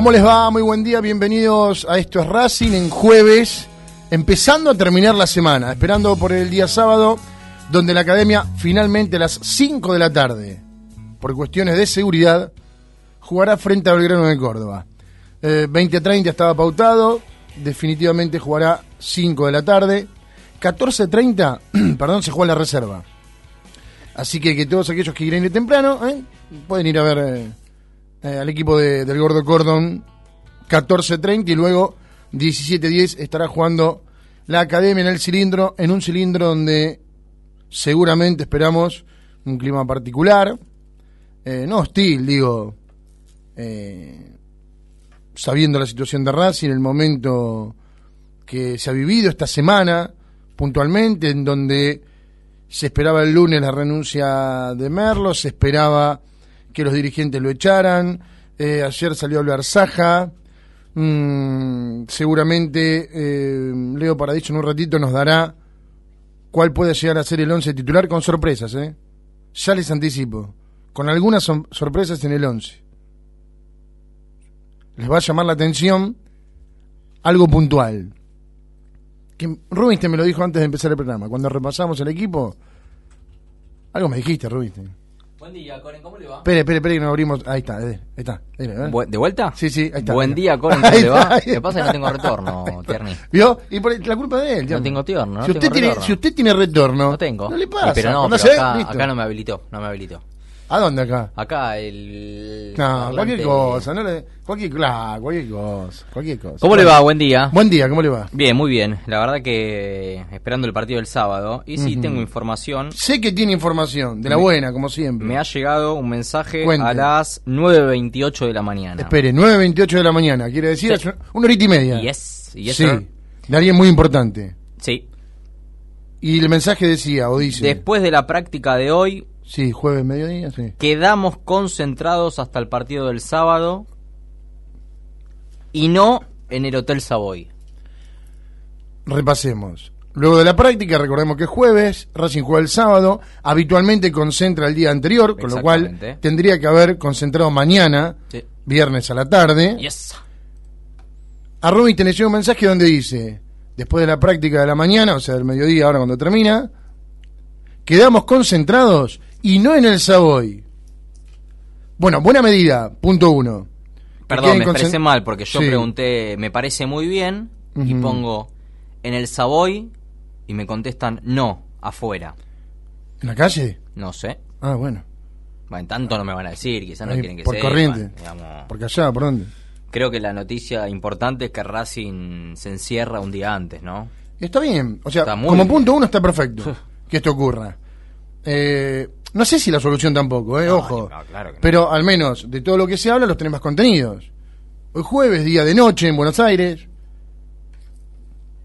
¿Cómo les va? Muy buen día, bienvenidos a Esto es Racing en jueves, empezando a terminar la semana, esperando por el día sábado, donde la academia finalmente a las 5 de la tarde, por cuestiones de seguridad, jugará frente a Belgrano de Córdoba. Eh, 20-30 estaba pautado, definitivamente jugará 5 de la tarde. 14.30, perdón, se juega en la reserva. Así que que todos aquellos que quieren ir temprano, ¿eh? pueden ir a ver eh, eh, al equipo de- del Gordo Cordon. 14.30 y luego 17.10 estará jugando la academia en el cilindro, en un cilindro donde seguramente esperamos un clima particular, eh, no hostil, digo, eh, sabiendo la situación de Racing, el momento que se ha vivido esta semana puntualmente, en donde se esperaba el lunes la renuncia de Merlo, se esperaba que los dirigentes lo echaran, eh, ayer salió a hablar Saja, mm, seguramente eh, Leo Paradiso en un ratito nos dará cuál puede llegar a ser el 11 titular con sorpresas, ¿eh? Ya les anticipo, con algunas sorpresas en el 11. Les va a llamar la atención algo puntual. Que Rubinstein me lo dijo antes de empezar el programa. Cuando repasamos el equipo, algo me dijiste, Rubinstein. Buen día, Coren, ¿cómo le va? Espere, espere, espere que nos abrimos. Ahí está, ahí está. ahí está, ¿De vuelta? Sí, sí, ahí está. Buen día, Coren, ¿cómo le va? Lo que pasa es que no tengo retorno. Tierni. ¿Vio? Y por la culpa de él. ya. No tengo retorno, no si, usted tengo tiene, retorno. si usted tiene retorno, No tengo. No le Y pasa. Pero no, pero acá, acá no me habilitó, no me habilitó. ¿A dónde acá? Acá el... No, cualquier cosa, no le, cualquier, claro, cualquier cosa, cualquier cosa. ¿Cómo le va? Buen día. Buen día, ¿cómo le va? Bien, muy bien. La verdad que esperando el partido del sábado. Y sí, tengo información. Sé que tiene información, de la buena, como siempre. Me ha llegado un mensaje Cuente. a las 9.28 de la mañana. Espere, 9.28 de la mañana, quiere decir, Sí. una horita y media. Yes, yes, sí, sir. de alguien muy importante. Sí. Y el mensaje decía, o dice... Después de la práctica de hoy, Sí, jueves, mediodía, sí. quedamos concentrados hasta el partido del sábado y no en el Hotel Savoy. Repasemos. Luego de la práctica, recordemos que es jueves, Racing juega el sábado, habitualmente concentra el día anterior, con lo cual tendría que haber concentrado mañana, Sí. viernes a la tarde. Yes. A Rubin te le llega un mensaje donde dice, después de la práctica de la mañana, o sea, del mediodía, ahora cuando termina, quedamos concentrados y no en el Savoy. Bueno, buena medida, punto uno. Perdón, me expresé mal porque yo Sí. pregunté, me parece muy bien, y pongo en el Savoy y me contestan no, afuera. ¿En la calle? No sé. Ah, bueno. Bueno, tanto no me van a decir, quizás no quieren que por sepan, corriente. digamos. Porque allá, ¿por dónde? Creo que la noticia importante es que Racing se encierra un día antes, ¿no? Está bien, o sea, como bien. punto uno está perfecto que esto ocurra. Eh, no sé si la solución tampoco, eh, No, ojo. no, claro que no. Pero al menos de todo lo que se habla los tenés más contenidos. Hoy jueves, día de noche en Buenos Aires.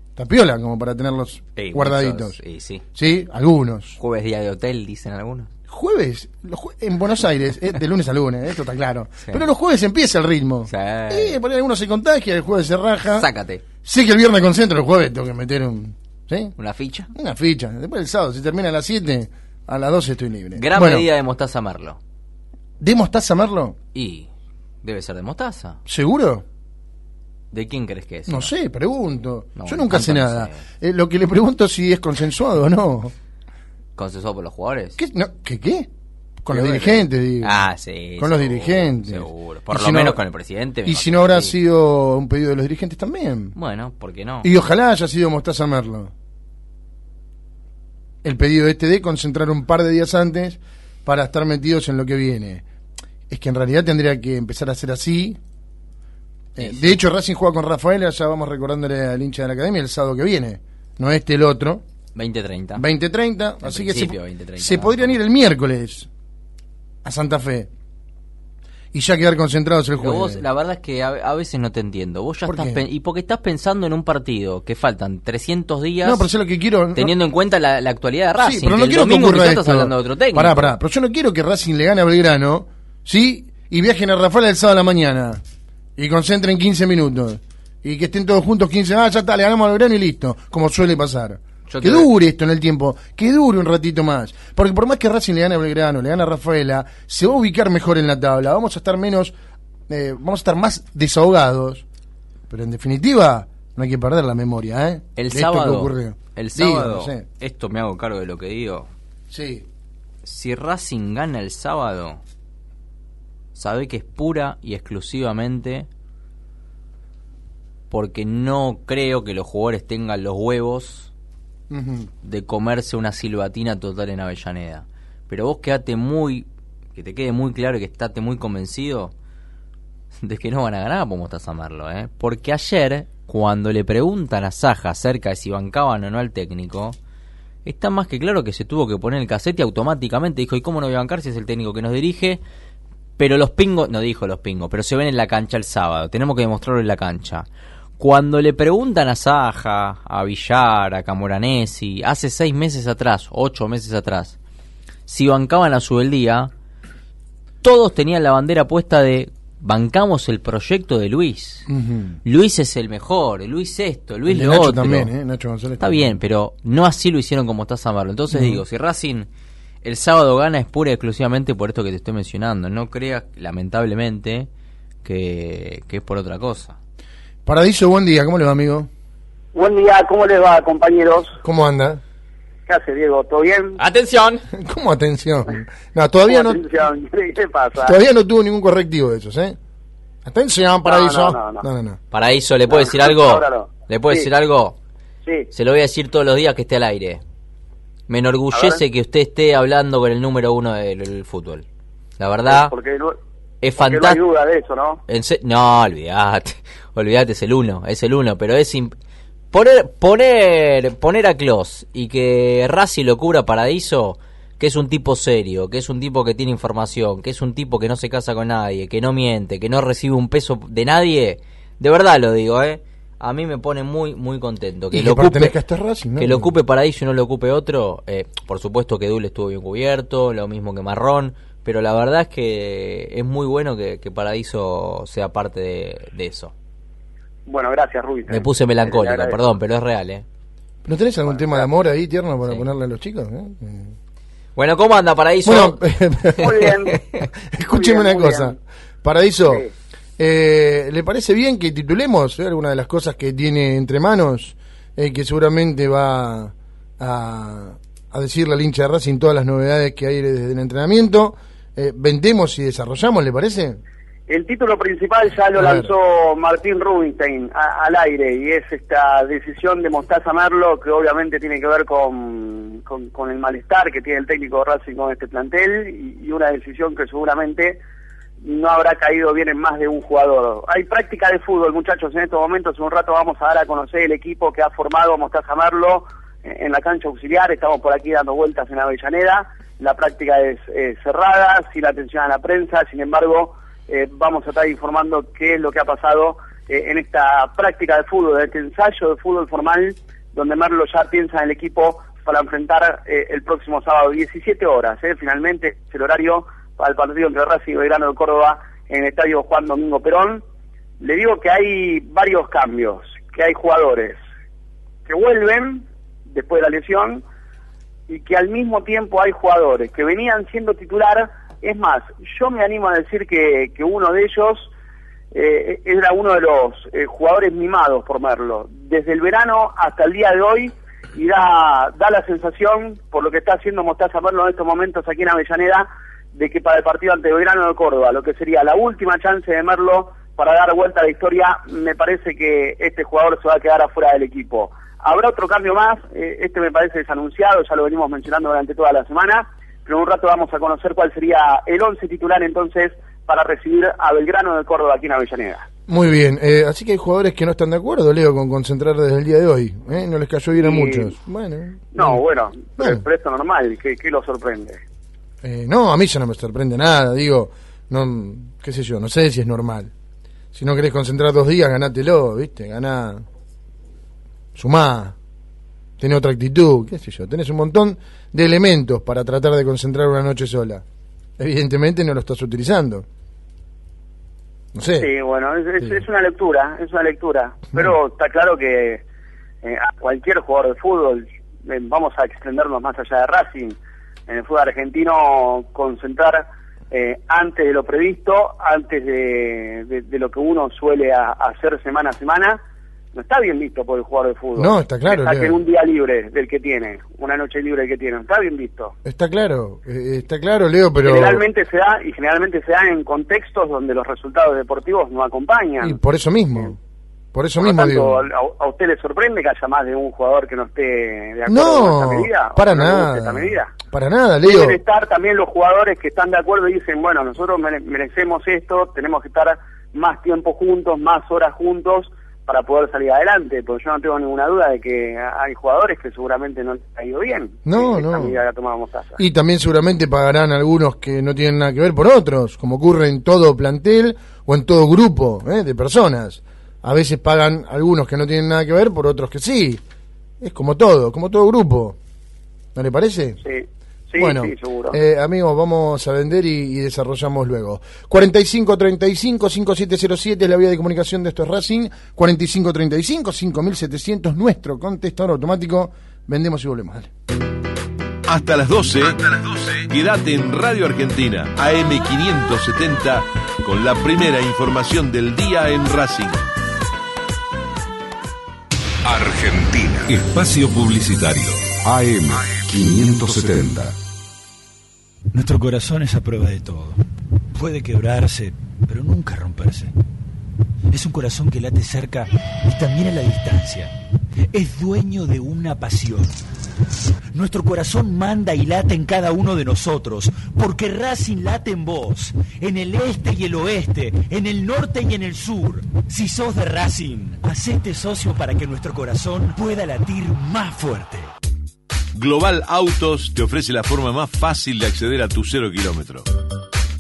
Está piola como para tenerlos Sí, guardaditos. muchos, y sí. Sí, algunos. Jueves día de hotel, dicen algunos. Jueves, los jue- en Buenos Aires, eh, de lunes a lunes, esto está claro. Sí. Pero los jueves empieza el ritmo. Sí. Eh, por ahí alguno se contagia, el jueves se raja. Sácate Sé que el viernes concentro, el jueves tengo que meter un. ¿Sí? una ficha. Una ficha. Después el sábado, si termina a las 7, a las 12 estoy libre. Gran Bueno, medida de Mostaza Merlo. ¿De Mostaza Merlo? Y debe ser de Mostaza. ¿Seguro? ¿De quién crees que es? No sé, pregunto. No, Yo nunca sé nada. Eh, lo que le pregunto es si es consensuado o no. ¿Consensuado por los jugadores? ¿Qué? No, ¿qué, qué? Con los dirigentes, digo. Ah, sí. Con los dirigentes. Seguro. Por Y lo si menos con el presidente. me Y si no habrá sido un pedido de los dirigentes también. Bueno, ¿por qué no? Y ojalá haya sido Mostaza Merlo. El pedido este de concentrar un par de días antes para estar metidos en lo que viene. Es que en realidad tendría que empezar a ser así. Eh, Sí, sí. De hecho, Racing juega con Rafael, ya vamos recordándole al hincha de la academia el sábado que viene. No este, el otro. 20-30. 20-30. En Así que se, principio, 20-30, se ¿no? podrían ir el miércoles a Santa Fe. Y ya quedar concentrados el jueves. vos, la verdad es que a, a veces no te entiendo. Vos ya ¿Por estás y porque estás pensando en un partido que faltan 300 días No, pero sé lo que quiero. no- teniendo en cuenta la, la actualidad de Racing. Sí, pero no el quiero que domingo estás hablando de otro técnico. Pará, pará. Pero yo no quiero que Racing le gane a Belgrano, ¿sí? Y viajen a Rafael el sábado a la mañana. Y concentren 15 minutos. Y que estén todos juntos 15. Ah, ya está, le ganamos a Belgrano y listo. Como suele pasar. Yo que dure esto en el tiempo. Que dure un ratito más. Porque por más que Racing le gane a Belgrano, le gane a Rafaela, se va a ubicar mejor en la tabla. Vamos a estar menos. eh, vamos a estar más desahogados. Pero en definitiva, no hay que perder la memoria, ¿eh? El De esto que sábado, ocurrió. el Digo, sábado, no sé. esto me hago cargo de lo que digo. Sí. Si Racing gana el sábado, sabe que es pura y exclusivamente porque no creo que los jugadores tengan los huevos De comerse una silbatina total en Avellaneda. Pero vos quedate muy, que te quede muy claro y que estate muy convencido de que no van a ganar como estás a ¿eh? Porque ayer, cuando le preguntan a Saja acerca de si bancaban o no al técnico, está más que claro que se tuvo que poner el cassette y automáticamente dijo, ¿y cómo no voy a bancar si es el técnico que nos dirige? Pero los pingos, no dijo los pingos, pero se ven en la cancha el sábado, tenemos que demostrarlo en la cancha. Cuando le preguntan a Saja, a Villar, a Camoranesi, hace seis meses atrás, ocho meses atrás, si bancaban a Subeldía, todos tenían la bandera puesta de bancamos el proyecto de Luis. Luis es el mejor, Luis esto, Luis lo Nacho otro. también, ¿eh? Nacho González Está también. bien, pero no así lo hicieron como estás Amarlo. Entonces digo, si Racing el sábado gana es pura y exclusivamente por esto que te estoy mencionando. No creas, lamentablemente, que, que es por otra cosa. Paradiso, buen día, ¿cómo le va, amigo? Buen día, ¿cómo les va, compañeros? ¿Cómo anda? ¿Qué hace, Diego? ¿Todo bien? ¡Atención! ¿Cómo atención? No, todavía no, Atención, ¿Qué pasa? todavía no tuvo ningún correctivo de esos, ¿eh? Atención, Paradiso. no, no, no. no, no. Paraíso, ¿le puedo No, decir algo? ¿Le puedo Sí. decir algo? Sí, Se lo voy a decir todos los días que esté al aire. Me A enorgullece que usted esté hablando con el número uno del, del fútbol. La verdad, porque no, es porque no hay fantástico. duda de eso, ¿no? En se- No, olvídate. Olvídate, es el uno, es el uno. Pero es. imp- Poner, poner, poner a Klos y que Rassi lo cubra Paradiso, que es un tipo serio, que es un tipo que tiene información, que es un tipo que no se casa con nadie, que no miente, que no recibe un peso de nadie. De verdad lo digo, ¿eh? A mí me pone muy, muy contento. Que Y lo que ocupe, pertenezca a este Racing, ¿no? que lo ocupe Paradiso y no lo ocupe otro. eh, por supuesto que Dul estuvo bien cubierto, lo mismo que Marrón. Pero la verdad es que es muy bueno que, que Paradiso sea parte de, de eso. Bueno, gracias, Rubí. Me puse melancólico, perdón, pero es real, ¿eh? ¿No tenés algún tema de amor ahí, tierno, para Sí. ponerle a los chicos? eh? Bueno, ¿cómo anda Paraíso? Bueno, Muy bien. escúcheme una muy cosa. bien. Paradiso, Sí. eh, ¿le parece bien que titulemos eh, alguna de las cosas que tiene entre manos? eh, que seguramente va a, a decirle al hincha de Racing todas las novedades que hay desde el entrenamiento. Eh, vendemos y desarrollamos, ¿le parece? El título principal ya lo lanzó Martín Rubinstein a- al aire y es esta decisión de Mostaza Merlo que obviamente tiene que ver con, con, con el malestar que tiene el técnico de Racing con este plantel y, y una decisión que seguramente no habrá caído bien en más de un jugador. Hay práctica de fútbol, muchachos, en estos momentos. En un rato vamos a dar a conocer el equipo que ha formado Mostaza Merlo en la cancha auxiliar. Estamos por aquí dando vueltas en Avellaneda. La práctica es eh, cerrada, sin atención a la prensa. Sin embargo, eh, vamos a estar informando qué es lo que ha pasado eh, en esta práctica de fútbol, en este ensayo de fútbol formal, donde Merlo ya piensa en el equipo para enfrentar eh, el próximo sábado, 17 horas. finalmente, es el horario para el partido entre Racing y Belgrano de Córdoba en el estadio Juan Domingo Perón. Le digo que hay varios cambios, que hay jugadores que vuelven después de la lesión y que al mismo tiempo hay jugadores que venían siendo titular Es más, yo me animo a decir que, que uno de ellos eh, era uno de los eh, jugadores mimados por Merlo. Desde el verano hasta el día de hoy y da, da la sensación, por lo que está haciendo Mostaza Merlo en estos momentos aquí en Avellaneda, de que para el partido ante Belgrano de Córdoba, lo que sería la última chance de Merlo para dar vuelta a la historia, me parece que este jugador se va a quedar afuera del equipo. Habrá otro cambio más, eh, este me parece desanunciado, ya lo venimos mencionando durante toda la semana, pero en un rato vamos a conocer cuál sería el once titular entonces para recibir a Belgrano de Córdoba aquí en Avellaneda. Muy bien, eh, así que hay jugadores que no están de acuerdo, Leo, con concentrar desde el día de hoy. ¿eh? No les cayó bien a Sí. muchos. Bueno. No, bueno, Bueno. pero esto es normal, ¿qué, qué lo sorprende? Eh, no, a mí ya no me sorprende nada, digo, no, qué sé yo, no sé si es normal. Si no querés concentrar dos días, ganátelo, ¿viste? Ganá, sumá, tenés otra actitud, qué sé yo, tenés un montón de elementos para tratar de concentrar una noche sola. Evidentemente no lo estás utilizando. No sé. Sí, bueno, es, es- Sí. es una lectura, es una lectura. Pero está claro que eh, a cualquier jugador de fútbol, eh, vamos a extendernos más allá de Racing, en el fútbol argentino concentrar eh, antes de lo previsto, antes de, de- de lo que uno suele a- hacer semana a semana, no está bien visto por el jugador de fútbol. No, está claro, Que un día libre del que tiene, una noche libre del que tiene, no está bien visto. Está claro, eh, está claro, Leo, pero... Generalmente se da, y generalmente se da en contextos donde los resultados deportivos no acompañan. Y por eso mismo, por eso Por mismo tanto, digo. ¿a, usted le sorprende que haya más de un jugador que no esté de acuerdo con esta No, medida? ¿O para no nada. esta medida? Para nada, Leo. Deben estar también los jugadores que están de acuerdo y dicen, bueno, nosotros mere- merecemos esto, tenemos que estar más tiempo juntos, más horas juntos para poder salir adelante, porque yo no tengo ninguna duda de que hay jugadores que seguramente no les ha ido bien. No, no. Mostaza. Y también seguramente pagarán algunos que no tienen nada que ver por otros, como ocurre en todo plantel o en todo grupo ¿eh? de personas. A veces pagan algunos que no tienen nada que ver por otros que sí. Es como todo, como todo grupo. ¿No le parece? Sí, sí, bueno, sí, seguro. eh, amigos, vamos a vender y, y desarrollamos luego. 4535-5707 es la vía de comunicación de esto es Racing. 4535-5700, nuestro contestador automático. Vendemos y volvemos. Dale. Hasta las 12. Quédate en Radio Argentina, AM570, con la primera información del día en Racing. Argentina. Espacio Publicitario. AM570. Nuestro corazón es a prueba de todo. Puede quebrarse, pero nunca romperse. Es un corazón que late cerca y también a la distancia. Es dueño de una pasión. Nuestro corazón manda y late en cada uno de nosotros, porque Racing late en vos, en el este y el oeste, en el norte y en el sur. Si sos de Racing, hacete socio para que nuestro corazón pueda latir más fuerte. Global Autos te ofrece la forma más fácil de acceder a tu cero kilómetro.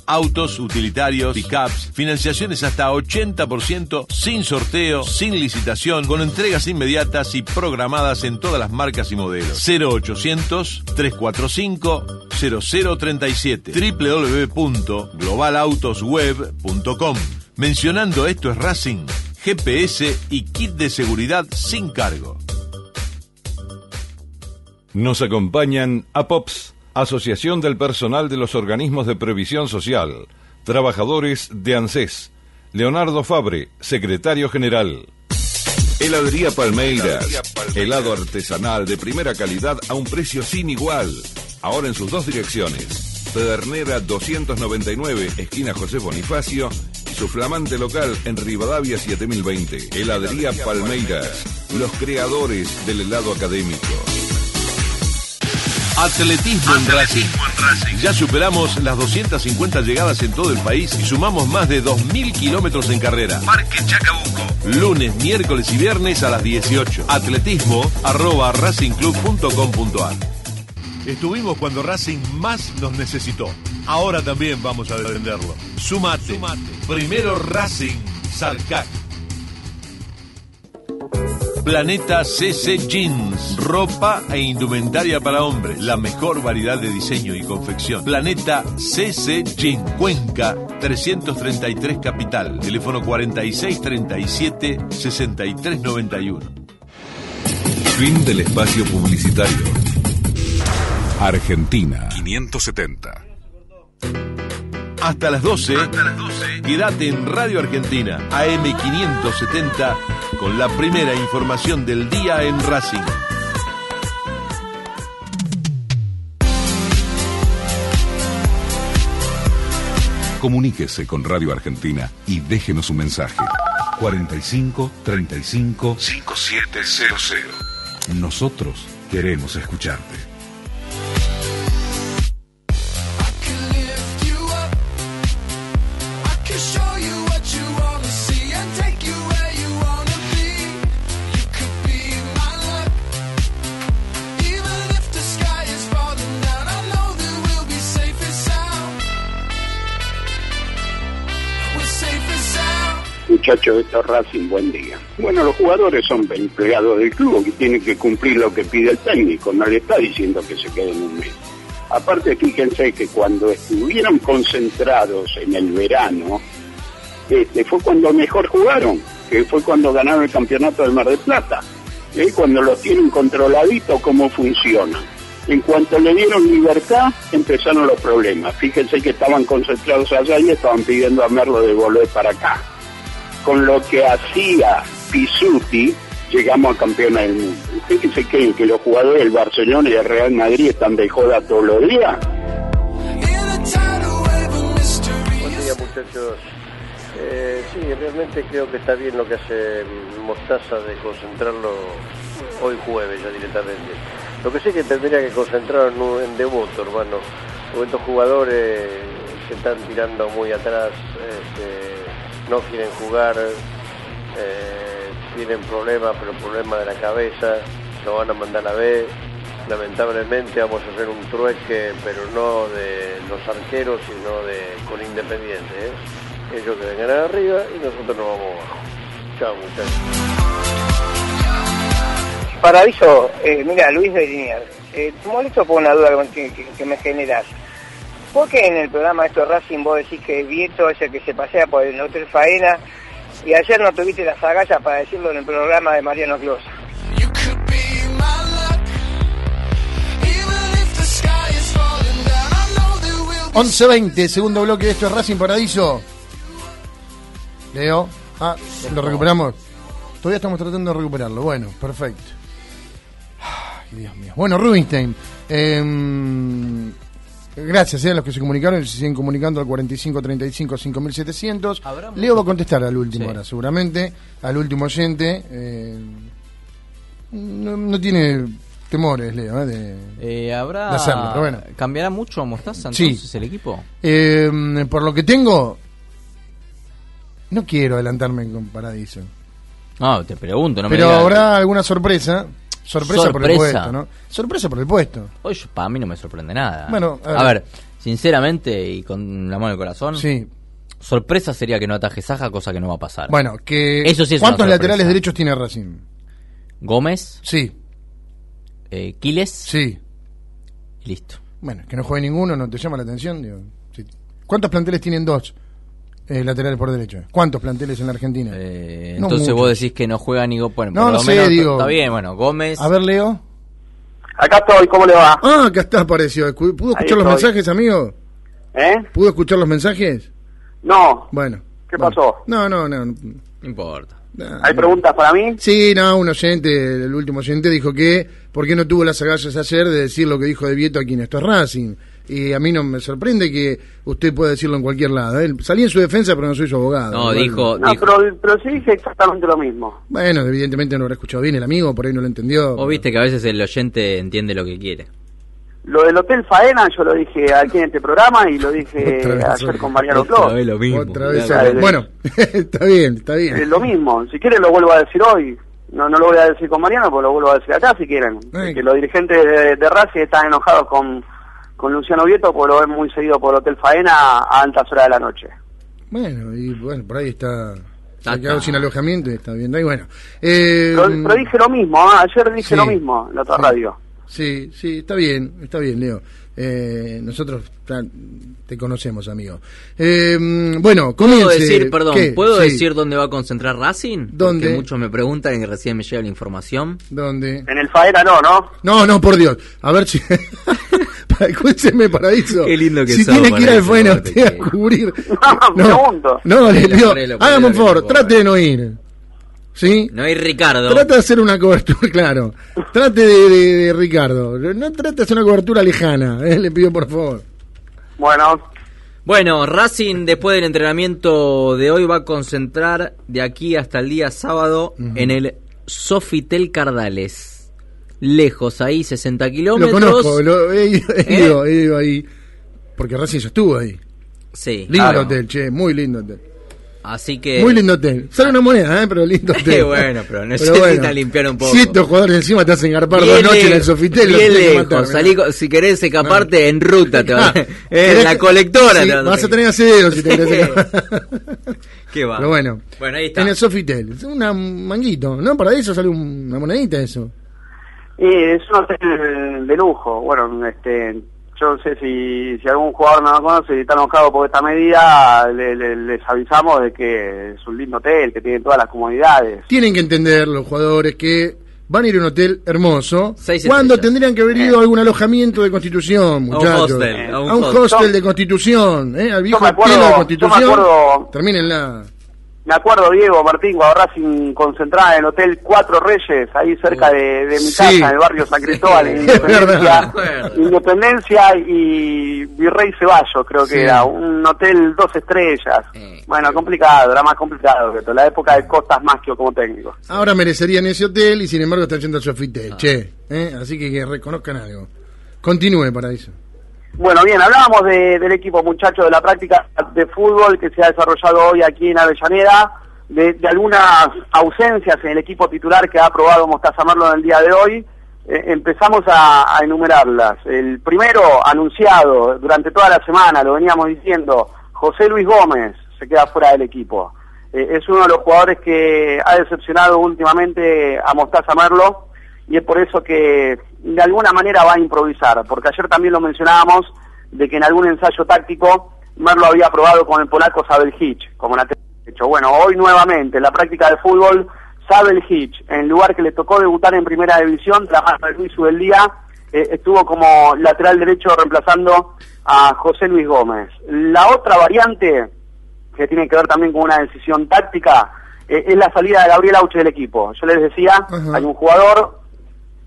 Autos, utilitarios, pickups, financiaciones hasta 80% sin sorteo, sin licitación, con entregas inmediatas y programadas en todas las marcas y modelos. 0800-345-0037 www.globalautosweb.com Mencionando esto es Racing, GPS y kit de seguridad sin cargo. Nos acompañan APOPS, Asociación del Personal de los Organismos de Previsión Social, trabajadores de ANSES. Leonardo Fabre, secretario general. Heladería Palmeiras, helado artesanal de primera calidad a un precio sin igual. Ahora en sus dos direcciones. Pedernera 299, esquina José Bonifacio, y su flamante local en Rivadavia 7020. Heladería Palmeiras, los creadores del helado académico. Atletismo, en, Racing. Ya superamos las 250 llegadas en todo el país y sumamos más de 2.000 kilómetros en carrera. Parque Chacabuco. Lunes, miércoles y viernes a las 18. Atletismo arroba racingclub.com.ar Estuvimos cuando Racing más nos necesitó. Ahora también vamos a defenderlo. Sumate. Primero Racing. Sarcac. Planeta CC Jeans, ropa e indumentaria para hombres, la mejor variedad de diseño y confección. Planeta CC Jeans, Cuenca 333 Capital, teléfono 4637 6391. Fin del espacio publicitario. Argentina 570. Hasta las 12. Hasta las 12. Quédate en Radio Argentina, AM570, con la primera información del día en Racing. Comuníquese con Radio Argentina y déjenos un mensaje. 45 35 5700. Nosotros queremos escucharte. Muchachos de esta Racing, buen día. Bueno, los jugadores son empleados del club y tienen que cumplir lo que pide el técnico, no le está diciendo que se queden un mes. Aparte, fíjense que cuando estuvieron concentrados en el verano, este, fue cuando mejor jugaron, que fue cuando ganaron el campeonato del Mar del Plata. ¿eh? Cuando lo tienen controladito, cómo funciona. En cuanto le dieron libertad, empezaron los problemas. Fíjense que estaban concentrados allá y estaban pidiendo a Merlo de volver para acá con lo que hacía Pisuti, llegamos a campeona del mundo. ¿Ustedes que se creen que los jugadores del Barcelona y del Real Madrid están de joda todos los días? Buen día muchachos. Eh, sí, realmente creo que está bien lo que hace Mostaza de concentrarlo hoy jueves ya directamente. Lo que sí que tendría que concentrar en debut, hermano. Porque estos jugadores se están tirando muy atrás. Este, no quieren jugar, eh, tienen problemas, pero problemas de la cabeza, lo van a mandar a B. Lamentablemente vamos a hacer un trueque, pero no de los arqueros, sino de con Independiente. ¿eh? Ellos que vengan arriba y nosotros nos vamos abajo. Chao, muchachos. Paraviso, eh, mira, Luis de eh, molesto por una duda que, que me generas. ¿Por qué en el programa esto de Racing vos decís que Vieto es el que se pasea por el Hotel Faena y ayer no tuviste las agallas para decirlo en el programa de Mariano Closa? 11.20, segundo bloque de esto es Racing Paradiso. Leo. Ah, lo recuperamos. Todavía estamos tratando de recuperarlo. Bueno, perfecto. Ay, Dios mío. Bueno, Rubinstein. Eh, Gracias eh, a los que se comunicaron y se siguen comunicando al 4535 5700. Leo va a contestar al último ahora, seguramente. Al último oyente. Eh, no, tiene temores, Leo, eh, de, eh, ¿habrá, hacerlo, pero bueno. ¿Cambiará mucho Mostaza entonces el equipo? por lo que tengo, no quiero adelantarme con Paradiso. No, te pregunto, no Pero habrá alguna sorpresa. Sorpresa, por el puesto, ¿no? Sorpresa por el puesto. Hoy para mí no me sorprende nada. Bueno, a ver. sinceramente y con la mano en el corazón. Sí. Sorpresa sería que no ataje Saja, cosa que no va a pasar. Bueno, que Eso sí ¿cuántos laterales derechos tiene Racing? Gómez. Sí. Eh, Quiles. Sí. listo. Bueno, que no juegue ninguno, ¿no te llama la atención? Digo, ¿Cuántos planteles tienen dos? Eh, lateral por derecho. ¿Cuántos planteles en la Argentina? Eh, entonces vos decís que no juega ni Bueno, no, no sé, digo. Está bien, bueno, Gómez. A ver, Leo. Acá estoy, ¿cómo le va? Ah, acá está, apareció. ¿Pudo escuchar los mensajes, amigo? ¿Eh? ¿Pudo escuchar los mensajes? No. Bueno. ¿Qué pasó? No, no, no. No importa. ¿Hay preguntas para mí? Sí, no, un oyente, el último oyente dijo que, ¿por qué no tuvo las agallas ayer de decir lo que dijo de Vieto aquí en esto es Racing? Y a mí no me sorprende que usted pueda decirlo en cualquier lado. ¿eh? Salí en su defensa, pero no soy su abogado. No, dijo... No, Pero, pero sí dice exactamente lo mismo. Bueno, evidentemente no habrá escuchado bien el amigo, por ahí no lo entendió. O viste que a veces el oyente entiende lo que quiere. Lo del Hotel Faena yo lo dije aquí en este programa y lo dije ayer con Mariano Clos. Otra vez lo mismo. Otra vez bueno, está bien, está bien. Es lo mismo. Si quieren lo vuelvo a decir hoy. No, no lo voy a decir con Mariano, pero lo vuelvo a decir acá si quieren. Que los dirigentes de, de Racing están enojados con con Luciano Vieto, porque lo ven muy seguido por el Hotel Faena a altas horas de la noche. Bueno, y bueno, por ahí está. Se ha quedado sin alojamiento y está viendo ahí, bueno. Eh, pero, dije lo mismo, ¿ah? ayer dije lo mismo en la otra radio. Sí, sí, está bien, está bien, Leo. Eh, nosotros te conocemos, amigo. Eh, bueno, comience. ¿Puedo decir, perdón, ¿puedo decir dónde va a concentrar Racing? ¿Dónde? Porque muchos me preguntan y recién me llega la información. ¿Dónde? En el Faena no, ¿no? No, no, por Dios. A ver si... escúcheme, Paraíso. Qué lindo que Si tiene que ir al te usted a cubrir. No, pregunto. No, le Ponelo, pido, hágame un favor, no trate de no ir. ¿Sí? No hay Ricardo. Trate de hacer una cobertura, claro. Trate de, de- de Ricardo. No trate de hacer una cobertura lejana, eh, le pido por favor. Bueno, Bueno, Racing después del entrenamiento de hoy va a concentrar de aquí hasta el día sábado en el Sofitel Cardales. Lejos, ahí 60 Lo kilómetros. conozco, lo- he, ido- he ¿Eh? ido, he ido ahí. Porque recién yo estuve ahí. Sí, Lindo claro. hotel, che, muy lindo hotel. Así que. Muy lindo hotel. Sale una moneda, ¿eh? pero lindo hotel. Qué bueno, pero necesita limpiar un poco. Si estos jugadores encima te hacen garpar dos noches en el Sofitel, los bien que lejos. matar, Salí si querés escaparte en ruta, te va- Ah, eh, ¿querés la colectora. sí, te vas a vas a tener. acero si te querés escapar. Qué va. Pero bueno. Bueno, ahí está. En el Sofitel. Es una manguito, ¿no? Para eso sale un- una monedita eso. y es un hotel de lujo. Bueno, este, yo no sé si, si algún jugador no lo conoce y está enojado por esta medida, le- le- les avisamos de que es un lindo hotel, que tiene todas las comodidades. Tienen que entender los jugadores que van a ir a un hotel hermoso cuando tendrían que haber ido a algún alojamiento de Constitución, muchachos. hostel, a un a un hostel. hostel de Constitución, ¿eh? al viejo me acuerdo- hotel de yo me Constitución. acuerdo- Termínenla. Me acuerdo, Diego Martín, cuando Racing concentrada en el Hotel Cuatro Reyes, ahí cerca de, de mi Sí. casa, en el barrio San Cristóbal, en Independencia. Independencia y Virrey Ceballos, creo que Sí. era, un hotel dos estrellas. Eh. Bueno, complicado, era más complicado que todo, la época de Costas Maschio como técnico. Ahora merecerían ese hotel y sin embargo están yendo al Sofitel, che. ¿eh? Así que, que reconozcan algo. Continúe, Paraíso. Bueno, bien, hablábamos de- del equipo muchacho de la práctica de fútbol que se ha desarrollado hoy aquí en Avellaneda, de, de algunas ausencias en el equipo titular que ha aprobado Mostaza Merlo en el día de hoy. Eh, empezamos a, enumerarlas. El primero, anunciado durante toda la semana, lo veníamos diciendo, José Luis Gómez se queda fuera del equipo. Eh, es uno de los jugadores que ha decepcionado últimamente a Mostaza Merlo y es por eso que de alguna manera va a improvisar, porque ayer también lo mencionábamos de que en algún ensayo táctico Merlo había probado con el polaco Sabel Hitch, como lateral derecho. Bueno, hoy nuevamente en la práctica de fútbol, Sabel Hitch, en el lugar que le tocó debutar en primera división, la mano de Luis Ubeldía, eh, estuvo como lateral derecho reemplazando a José Luis Gómez. La otra variante, que tiene que ver también con una decisión táctica, eh, es la salida de Gabriel Auche del equipo. Yo les decía, hay un jugador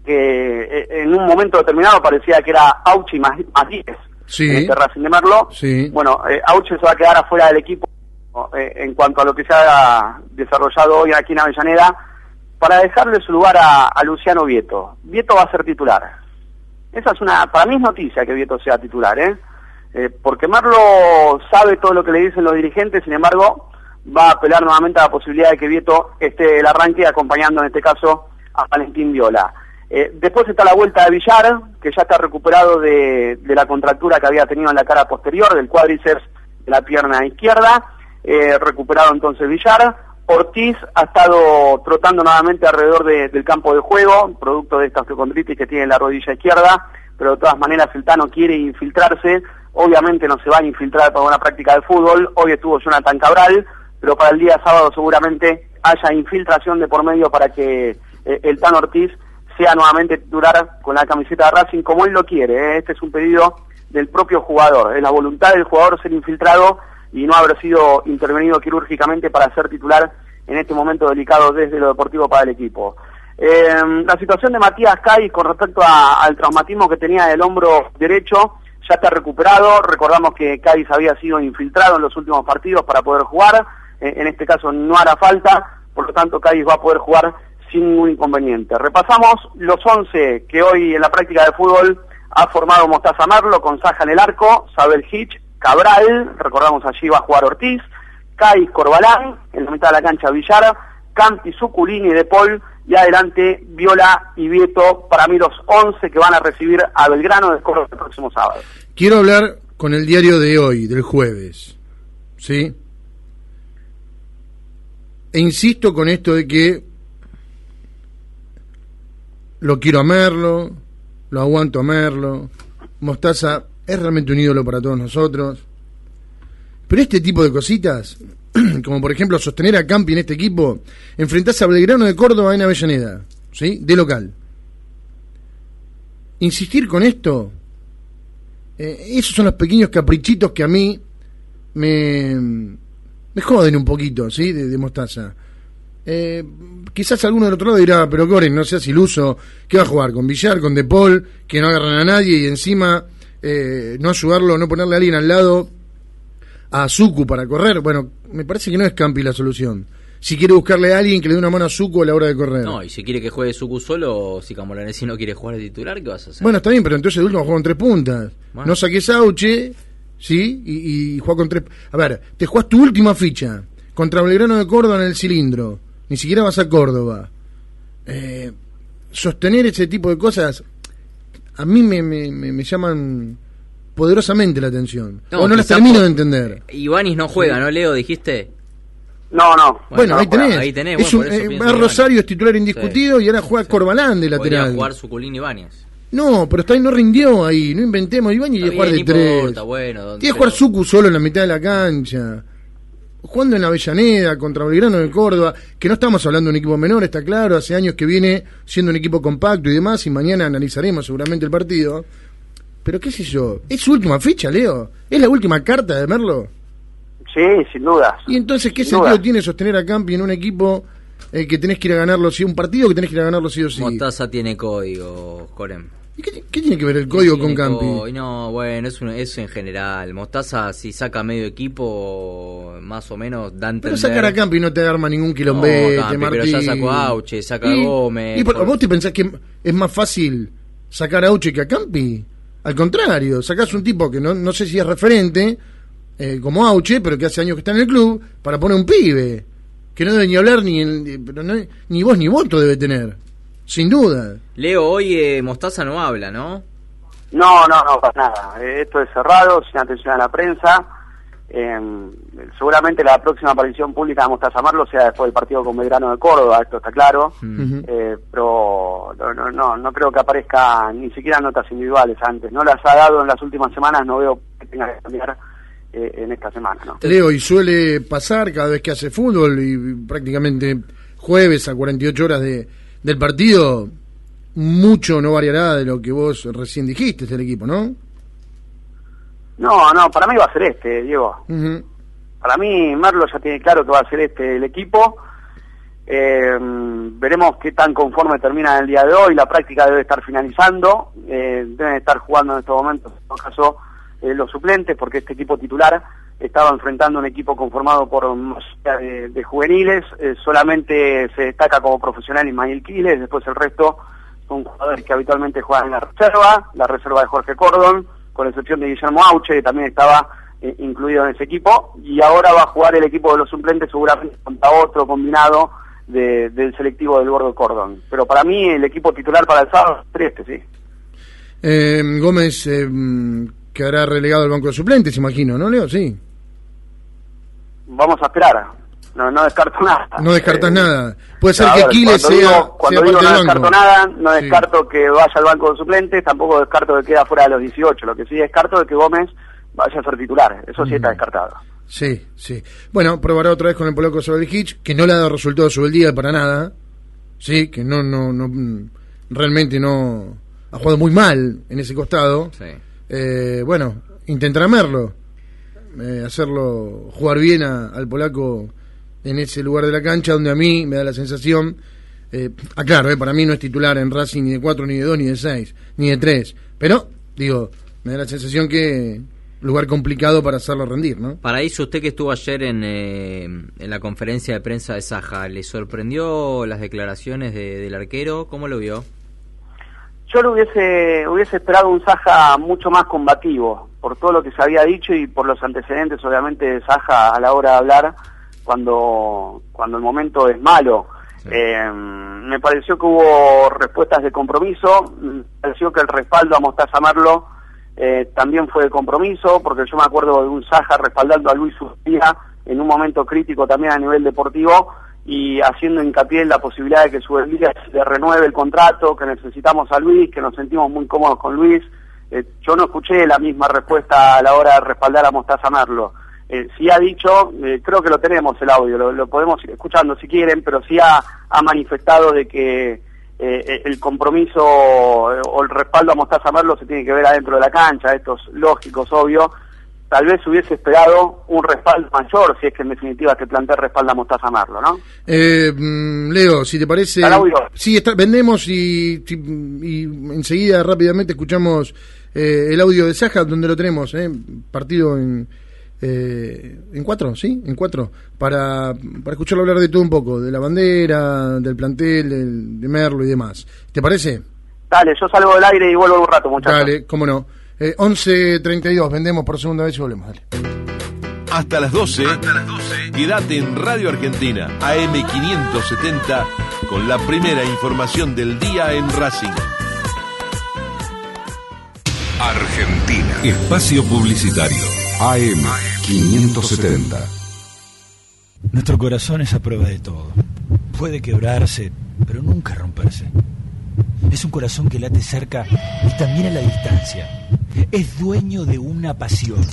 que eh, en un momento determinado parecía que era Auchi más, más 10 Sí. en este Racing de Merlo. Sí. Bueno, eh, Auche se va a quedar afuera del equipo eh, en cuanto a lo que se ha desarrollado hoy aquí en Avellaneda para dejarle su lugar a, a Luciano Vieto. Vieto va a ser titular. Esa es una, para mí es noticia que Vieto sea titular, ¿eh? Eh, porque Merlo sabe todo lo que le dicen los dirigentes, sin embargo, va a apelar nuevamente a la posibilidad de que Vieto esté el arranque acompañando en este caso a Valentín Viola. Eh, después está la vuelta de Villar, que ya está recuperado de, de la contractura que había tenido en la cara posterior, del cuádriceps de la pierna izquierda. Eh, recuperado entonces Villar. Ortiz ha estado trotando nuevamente alrededor de- del campo de juego, producto de esta osteocondritis que tiene en la rodilla izquierda, pero de todas maneras el Tano quiere infiltrarse. Obviamente no se va a infiltrar para una práctica de fútbol. Hoy estuvo Jonathan Cabral, pero para el día sábado seguramente haya infiltración de por medio para que eh, el Tano Ortiz sea nuevamente titular con la camiseta de Racing como él lo quiere. ¿eh? Este es un pedido del propio jugador. Es la voluntad del jugador ser infiltrado y no haber sido intervenido quirúrgicamente para ser titular en este momento delicado desde lo deportivo para el equipo. Eh, la situación de Matías Cay con respecto a- al traumatismo que tenía del hombro derecho ya está recuperado. Recordamos que Cádiz había sido infiltrado en los últimos partidos para poder jugar. En este caso no hará falta, por lo tanto Cádiz va a poder jugar sin ningún inconveniente. Repasamos los 11 que hoy en la práctica de fútbol ha formado Mostaza Merlo con Saja en el arco, Sabel Hitch, Cabral, recordamos allí va a jugar Ortiz, Cáiz Corbalán, en la mitad de la cancha Villar, Campi, Suculini, De Paul y adelante Viola y Vieto, para mí los 11 que van a recibir a Belgrano de Córdoba el próximo sábado. Quiero hablar con el diario de hoy, del jueves. ¿Sí? E insisto con esto de que lo quiero a lo aguanto a. Mostaza es realmente un ídolo para todos nosotros. Pero este tipo de cositas, como por ejemplo sostener a Campi en este equipo, enfrentarse a Belgrano de Córdoba en Avellaneda, ¿sí? De local. Insistir con esto Eh, esos son los pequeños caprichitos que a mí me, me joden un poquito, ¿sí? De Mostaza. Eh, quizás alguno del otro lado dirá, pero Goren, no seas iluso, ¿qué va a jugar? ¿Con Villar, con De Paul, que no agarran a nadie y encima eh, no ayudarlo, no ponerle a alguien al lado a Zuku para correr? Bueno, me parece que no es Campi la solución. Si quiere buscarle a alguien que le dé una mano a Zuku a la hora de correr. No, y si quiere que juegue Suku solo, o si Camoranesi no quiere jugar de titular, ¿qué vas a hacer? Bueno, está bien, pero entonces el último juega con tres puntas. Bueno. No saques Auche, ¿sí? Y, y juega con tres. A ver, te jugás tu última ficha contra Belgrano de Córdoba en el cilindro. Ni siquiera vas a Córdoba. Eh, sostener ese tipo de cosas a mí me, me, me- me llaman poderosamente la atención. o no las termino de entender. Ivanis no juega, ¿no, Leo? Dijiste. No, no. Bueno, ahí tenés. ahí tenés, Es bueno, un- eh, Rosario es titular indiscutido y ahora juega Corbalán de Podría lateral. jugar Suculín Ibáñez. No, pero está ahí no rindió ahí, no inventemos. Y Está jugar de tres. bueno, Tiene que jugar Suku solo en la mitad de la cancha. Jugando en la Avellaneda contra Belgrano de Córdoba, que no estamos hablando de un equipo menor, está claro, hace años que viene siendo un equipo compacto y demás, y mañana analizaremos seguramente el partido. Pero qué sé yo, es su última ficha, Leo. Es la última carta de Merlo. Sí, sin dudas. Y entonces, ¿qué Sin sentido duda. tiene sostener a Campi en un equipo eh, que tenés que ir a ganarlo, sí, un partido que tenés que ir a ganarlo sí o sí? Mostaza tiene código, Corem. ¿Qué tiene que ver el código con Campi? No, bueno, es, un- es en general. Mostaza, si saca medio equipo, más o menos da Pero sacar a Campi no te arma ningún quilombete, No, Campi, pero ya sacó a Auche, saca a Y- Gómez, ¿Y por- por- vos te pensás que es más fácil sacar a Auche que a Campi? Al contrario, sacás un tipo que no, no sé si es referente, eh, como Auche, pero que hace años que está en el club, para poner un pibe. Que no debe ni hablar ni, el- pero no- ni voz ni voto debe tener. Sin duda. Leo, hoy eh, Mostaza no habla, ¿no? No, no, no, para nada. Eh, Esto es cerrado, sin atención a la prensa. Eh, seguramente la próxima aparición pública de Mostaza Marlo sea después del partido con Belgrano de Córdoba, esto está claro. Eh, pero no, no, no, no creo que aparezca ni siquiera notas individuales antes. No las ha dado en las últimas semanas, no veo que tenga que cambiar eh, en esta semana. ¿no? Leo, y suele pasar cada vez que hace fútbol y prácticamente jueves a 48 horas de, del partido, mucho no variará de lo que vos recién dijiste del equipo, ¿no? No, no, para mí va a ser este, Diego. Para mí, Merlo ya tiene claro que va a ser este el equipo. Eh, veremos qué tan conforme termina el día de hoy. La práctica debe estar finalizando. Eh, deben estar jugando en estos momentos, en todo caso, eh, los suplentes, porque este equipo titular estaba enfrentando un equipo conformado por mayoría de, juveniles. Eh, solamente se destaca como profesional Ismael Quiles, después el resto son jugadores que habitualmente juegan en la reserva, la reserva de Jorge Cordon, con excepción de Guillermo Auche, que también estaba eh, incluido en ese equipo, y ahora va a jugar el equipo de los suplentes seguramente contra otro combinado de- del selectivo del Gordo Cordon. Pero para mí el equipo titular para el sábado es este, sí. Eh, Gómez eh, mm, quedará relegado al banco de suplentes, imagino, ¿no, Leo? Sí. Vamos a esperar. No, no descarto nada. No descartas Eh, nada. Puede ser que Aquiles cuando sea, digo, cuando sea digo parte no del banco. descarto nada, no Sí. descarto que vaya al banco de suplentes, tampoco descarto que quede fuera de los 18. Lo que sí descarto es que Gómez vaya a ser titular. Eso sí está descartado. Sí, sí. Bueno, probará otra vez con el polaco sobre el Hitch, que no le ha dado resultado sobre el día para nada. Sí, que no, no, no, mm, realmente no, ha jugado muy mal en ese costado. Sí. Eh, bueno, intentará Merlo, eh, hacerlo jugar bien a- al polaco en ese lugar de la cancha donde a mí me da la sensación, eh, aclaro, eh, para mí no es titular en Racing ni de 4, ni de 2, ni de 6, ni de 3, pero digo, me da la sensación que lugar complicado para hacerlo rendir, ¿no? Paraíso, usted que estuvo ayer en, eh, en la conferencia de prensa de Saja, ¿le sorprendió las declaraciones de- del arquero? ¿Cómo lo vio? Yo lo hubiese, hubiese esperado un Saja mucho más combativo, por todo lo que se había dicho y por los antecedentes, obviamente, de Saja a la hora de hablar, cuando, cuando el momento es malo. Eh, me pareció que hubo respuestas de compromiso, me pareció que el respaldo a Mostaza Merlo eh, también fue de compromiso, porque yo me acuerdo de un Saja respaldando a Luis Ustía en un momento crítico también a nivel deportivo y haciendo hincapié en la posibilidad de que su le renueve el contrato, que necesitamos a Luis, que nos sentimos muy cómodos con Luis. Eh, yo no escuché la misma respuesta a la hora de respaldar a Mostaza Merlo. Eh, sí ha dicho, eh, creo que lo tenemos el audio, lo, podemos ir escuchando si quieren, pero sí ha, ha manifestado de que eh, el compromiso eh, o el respaldo a Mostaza Merlo se tiene que ver adentro de la cancha, esto es lógico, es obvio. Tal vez hubiese esperado un respaldo mayor, si es que en definitiva este plantel respalda a Mostaza Merlo, ¿no? Eh, mm, Leo, si te parece... ¿Al audio? Sí, está- vendemos y, y- enseguida rápidamente escuchamos eh, el audio de Saja, donde lo tenemos, eh, partido en... eh, en cuatro, ¿sí? En cuatro, para, para escucharlo hablar de todo un poco, de la bandera, del plantel, del- de Merlo y demás. ¿Te parece? Dale, yo salgo del aire y vuelvo un rato, muchachos. Dale, cómo no. Eh, 11.32, vendemos por segunda vez y volvemos, dale. Hasta las 12, quédate en Radio Argentina, AM570, con la primera información del día en Racing. Argentina. Espacio Publicitario. AM570. Nuestro corazón es a prueba de todo. Puede quebrarse, pero nunca romperse. Es un corazón que late cerca y también a la distancia. Es dueño de una pasión.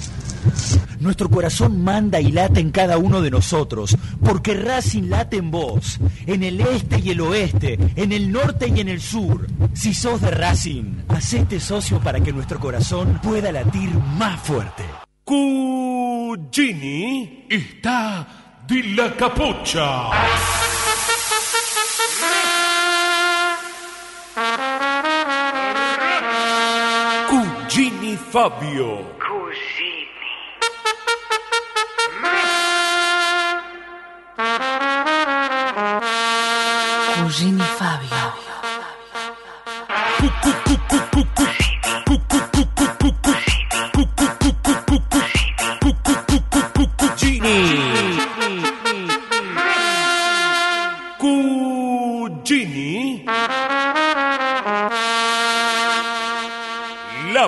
Nuestro corazón manda y late en cada uno de nosotros, porque Racing late en vos, en el este y el oeste, en el norte y en el sur. Si sos de Racing, hacete socio para que nuestro corazón pueda latir más fuerte. Cugini está de la capucha. Cugini Fabio. Cugini Fabio. Cugini.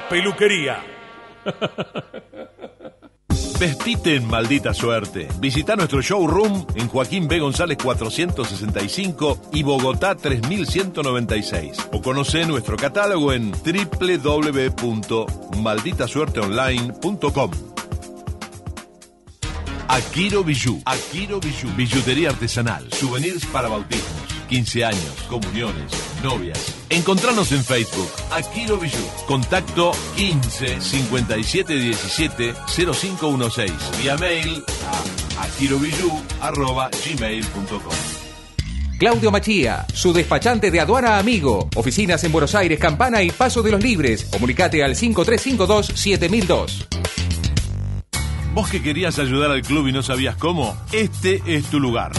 Peluquería. Vestite en maldita suerte. Visita nuestro showroom en Joaquín B. González 465 y Bogotá 3196. O conoce nuestro catálogo en www.malditasuerteonline.com. Akiro Bijou. Akiro Bijou. Billutería artesanal. Souvenirs para bautismos, 15 años, comuniones, novias. Encontranos en Facebook. Bijou. Contacto 15 57 17 0516. Vía mail a akirobijou.gmail.com. Claudio Machía, su despachante de aduana amigo. Oficinas en Buenos Aires, Campana y Paso de los Libres. Comunicate al 5352-7002. ¿Vos que querías ayudar al club y no sabías cómo? Este es tu lugar.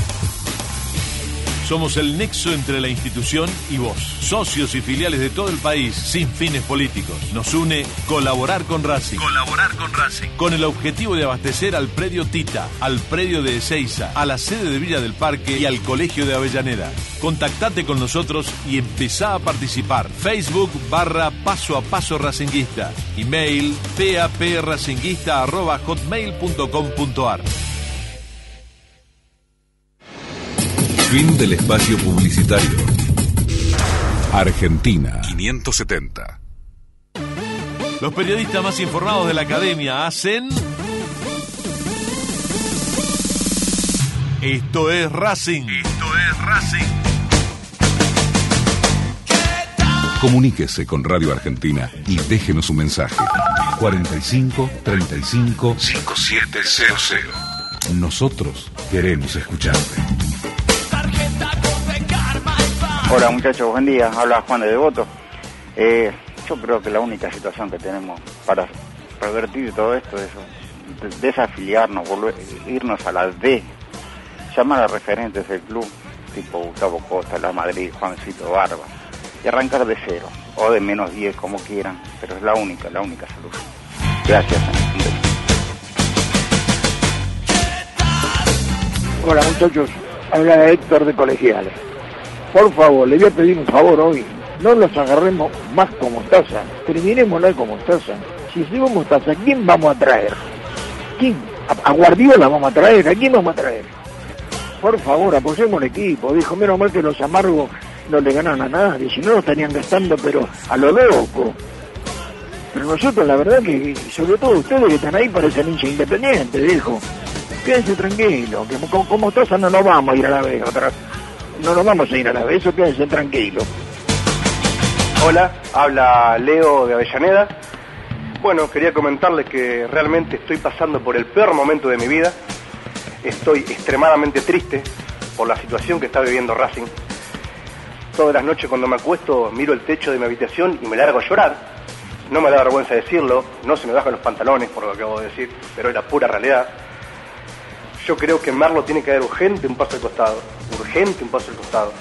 Somos el nexo entre la institución y vos, socios y filiales de todo el país, sin fines políticos. Nos une colaborar con Racing. Colaborar con Racing. Con el objetivo de abastecer al predio Tita, al predio de Ezeiza, a la sede de Villa del Parque y al Colegio de Avellaneda. Contactate con nosotros y empezá a participar. Facebook barra paso a paso racinguista. Email papracinguista arroba hotmail.com.ar. Fin del espacio publicitario. Argentina 570. Los periodistas más informados de la academia hacen. Esto es Racing. Esto es Racing. Comuníquese con Radio Argentina y déjenos su mensaje. 45 35 5700. Nosotros queremos escucharte. Hola muchachos, buen día. Habla Juan de Devoto. Eh, yo creo que la única situación que tenemos para revertir todo esto es des- desafiliarnos, volver, irnos a la D, llamar a referentes del club, tipo Gustavo Costa, La Madrid, Juancito Barba, y arrancar de cero, o de menos 10, como quieran, pero es la única, la única solución. Gracias. Hola muchachos, habla Héctor de Colegiales. Por favor, le voy a pedir un favor hoy. No los agarremos más como mostaza. Terminémosla como mostaza. Si hacemos mostaza, ¿quién vamos a traer? ¿Quién? ¿A, Guardiola vamos a traer? ¿A quién vamos a traer? Por favor, apoyemos el equipo. Dijo, menos mal que los amargos no le ganan a nadie. Si no, lo estarían gastando, pero a lo loco. Pero nosotros, la verdad que, sobre todo ustedes que están ahí, parecen hinchas independientes, dijo. Quédense tranquilos, que como, como Mostaza no nos vamos a ir a la vez otra No nos vamos a ir a la vez, eso quédense tranquilos. Hola, habla Leo de Avellaneda. Bueno, quería comentarles que realmente estoy pasando por el peor momento de mi vida. Estoy extremadamente triste por la situación que está viviendo Racing. Todas las noches cuando me acuesto miro el techo de mi habitación y me largo a llorar. No me da vergüenza decirlo, no se me bajan los pantalones por lo que acabo de decir, pero es la pura realidad. Yo creo que Merlo tiene que dar urgente un paso al costado, urgente un paso al costado.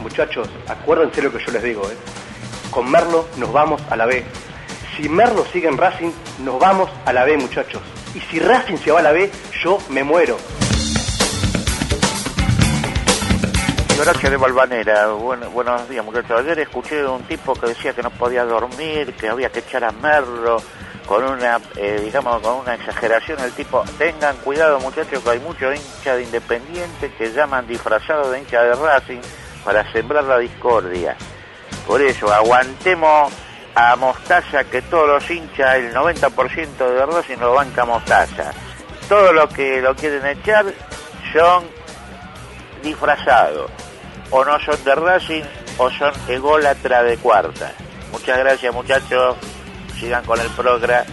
Muchachos, acuérdense lo que yo les digo, ¿eh? Con Merlo nos vamos a la B. Si Merlo sigue en Racing, nos vamos a la B, muchachos. Y si Racing se va a la B, yo me muero. Horacio de Valvanera, Bueno- buenos días muchachos. Ayer escuché de un tipo que decía que no podía dormir, que había que echar a Merlo, con una, eh, digamos, con una exageración. El tipo, tengan cuidado muchachos, que hay muchos hinchas de Independiente que llaman disfrazados de hinchas de Racing para sembrar la discordia. Por eso, aguantemos a Mostaza, que todos los hinchas, el 90% de Racing lo banca Mostaza. Todos los que lo quieren echar son disfrazados. O no son de Racing o son ególatra de cuarta. Muchas gracias muchachos. Sigan con el programa.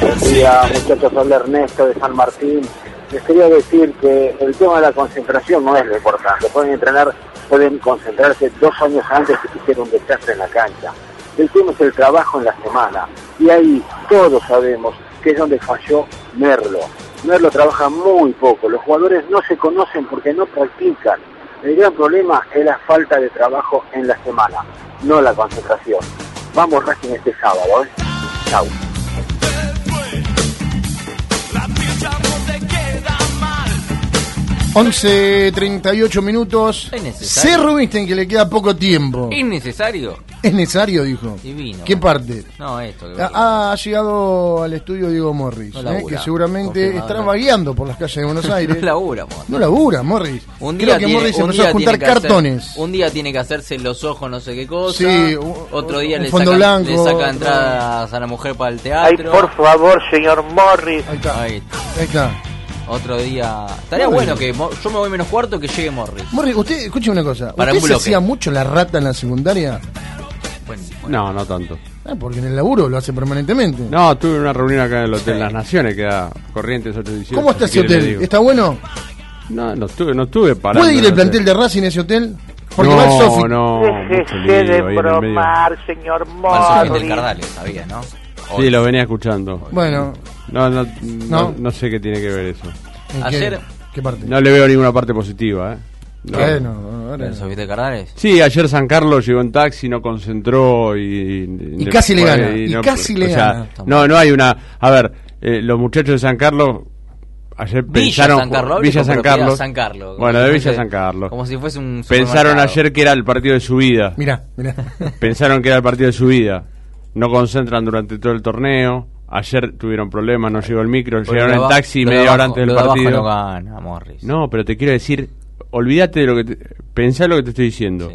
Buen día, muchachos. Habla Ernesto de San Martín. Les quería decir que el tema de la concentración no es lo importante. Pueden entrenar, pueden concentrarse dos años antes que hicieron un desastre en la cancha. El tema es el trabajo en la semana. Y ahí todos sabemos que es donde falló Merlo. Merlo trabaja muy poco. Los jugadores no se conocen porque no practican. El gran problema es la falta de trabajo en la semana, no la concentración. Vamos Racing este sábado, ¿eh? Chau. 11.38 minutos. ¿Es necesario? C. Rubinstein, que le queda poco tiempo. ¿Innecesario? Es necesario, dijo. Divino. ¿Qué parte? No, esto. que- Ha, ha llegado al estudio Diego Morris, No ¿eh? que seguramente estará vagueando por las calles de Buenos Aires. No labura, Morris. No labura, Morris. Un Creo día que tiene- Morris un empezó día a juntar hacer- cartones. un día tiene que hacerse los ojos no sé qué cosa. Sí, un- otro día un le fondo saca, blanco, le saca otro- entradas a la mujer para el Ay, teatro. por favor, señor Morris. Ahí está. Ahí. Ahí está. Otro día. Estaría bueno que mo- yo me voy menos cuarto que llegue Morris. Morris, usted, escuche una cosa. Para ¿Usted un se bloque. hacía mucho la rata en la secundaria? No, no tanto. Ah, porque en el laburo lo hace permanentemente. No, tuve una reunión acá en el Hotel Las Naciones, que da Corrientes 818. ¿Cómo está si ese quiere le hotel? digo. ¿Está bueno? No, no estuve, no estuve parando. ¿Puede ir el el plantel de Racing a ese hotel? Porque no, va el Sofi. no, mucho Déjese lío de ahí en el medio. bromar, señor Marzo del Morris. Cardales, sabía, ¿no? Sí, lo venía escuchando. Bueno. No, no, No. no, no sé qué tiene que ver eso. ¿En qué- Ayer- ¿Qué parte? No le veo ninguna parte positiva, ¿eh? No. Bueno, ahora- ¿El Sofía de Cardales? Sí, ayer San Carlos llegó en taxi, no concentró y... Y casi le gana, y casi le o sea, gana. No, no hay una... A ver, eh, los muchachos de San Carlos ayer Villa pensaron... San Carlos, Villa San Carlos. San Carlos, Bueno, de Villa San Carlos. como si fuese un Pensaron ayer que era el partido de su vida. Mirá, mirá. Pensaron que era el partido de su vida. No concentran durante todo el torneo. Ayer tuvieron problemas, no llegó el micro, Pero llegaron en taxi media hora antes del lo de abajo partido. no gana, Morris. No, pero te quiero decir, olvídate de lo que te, pensá lo que te estoy diciendo.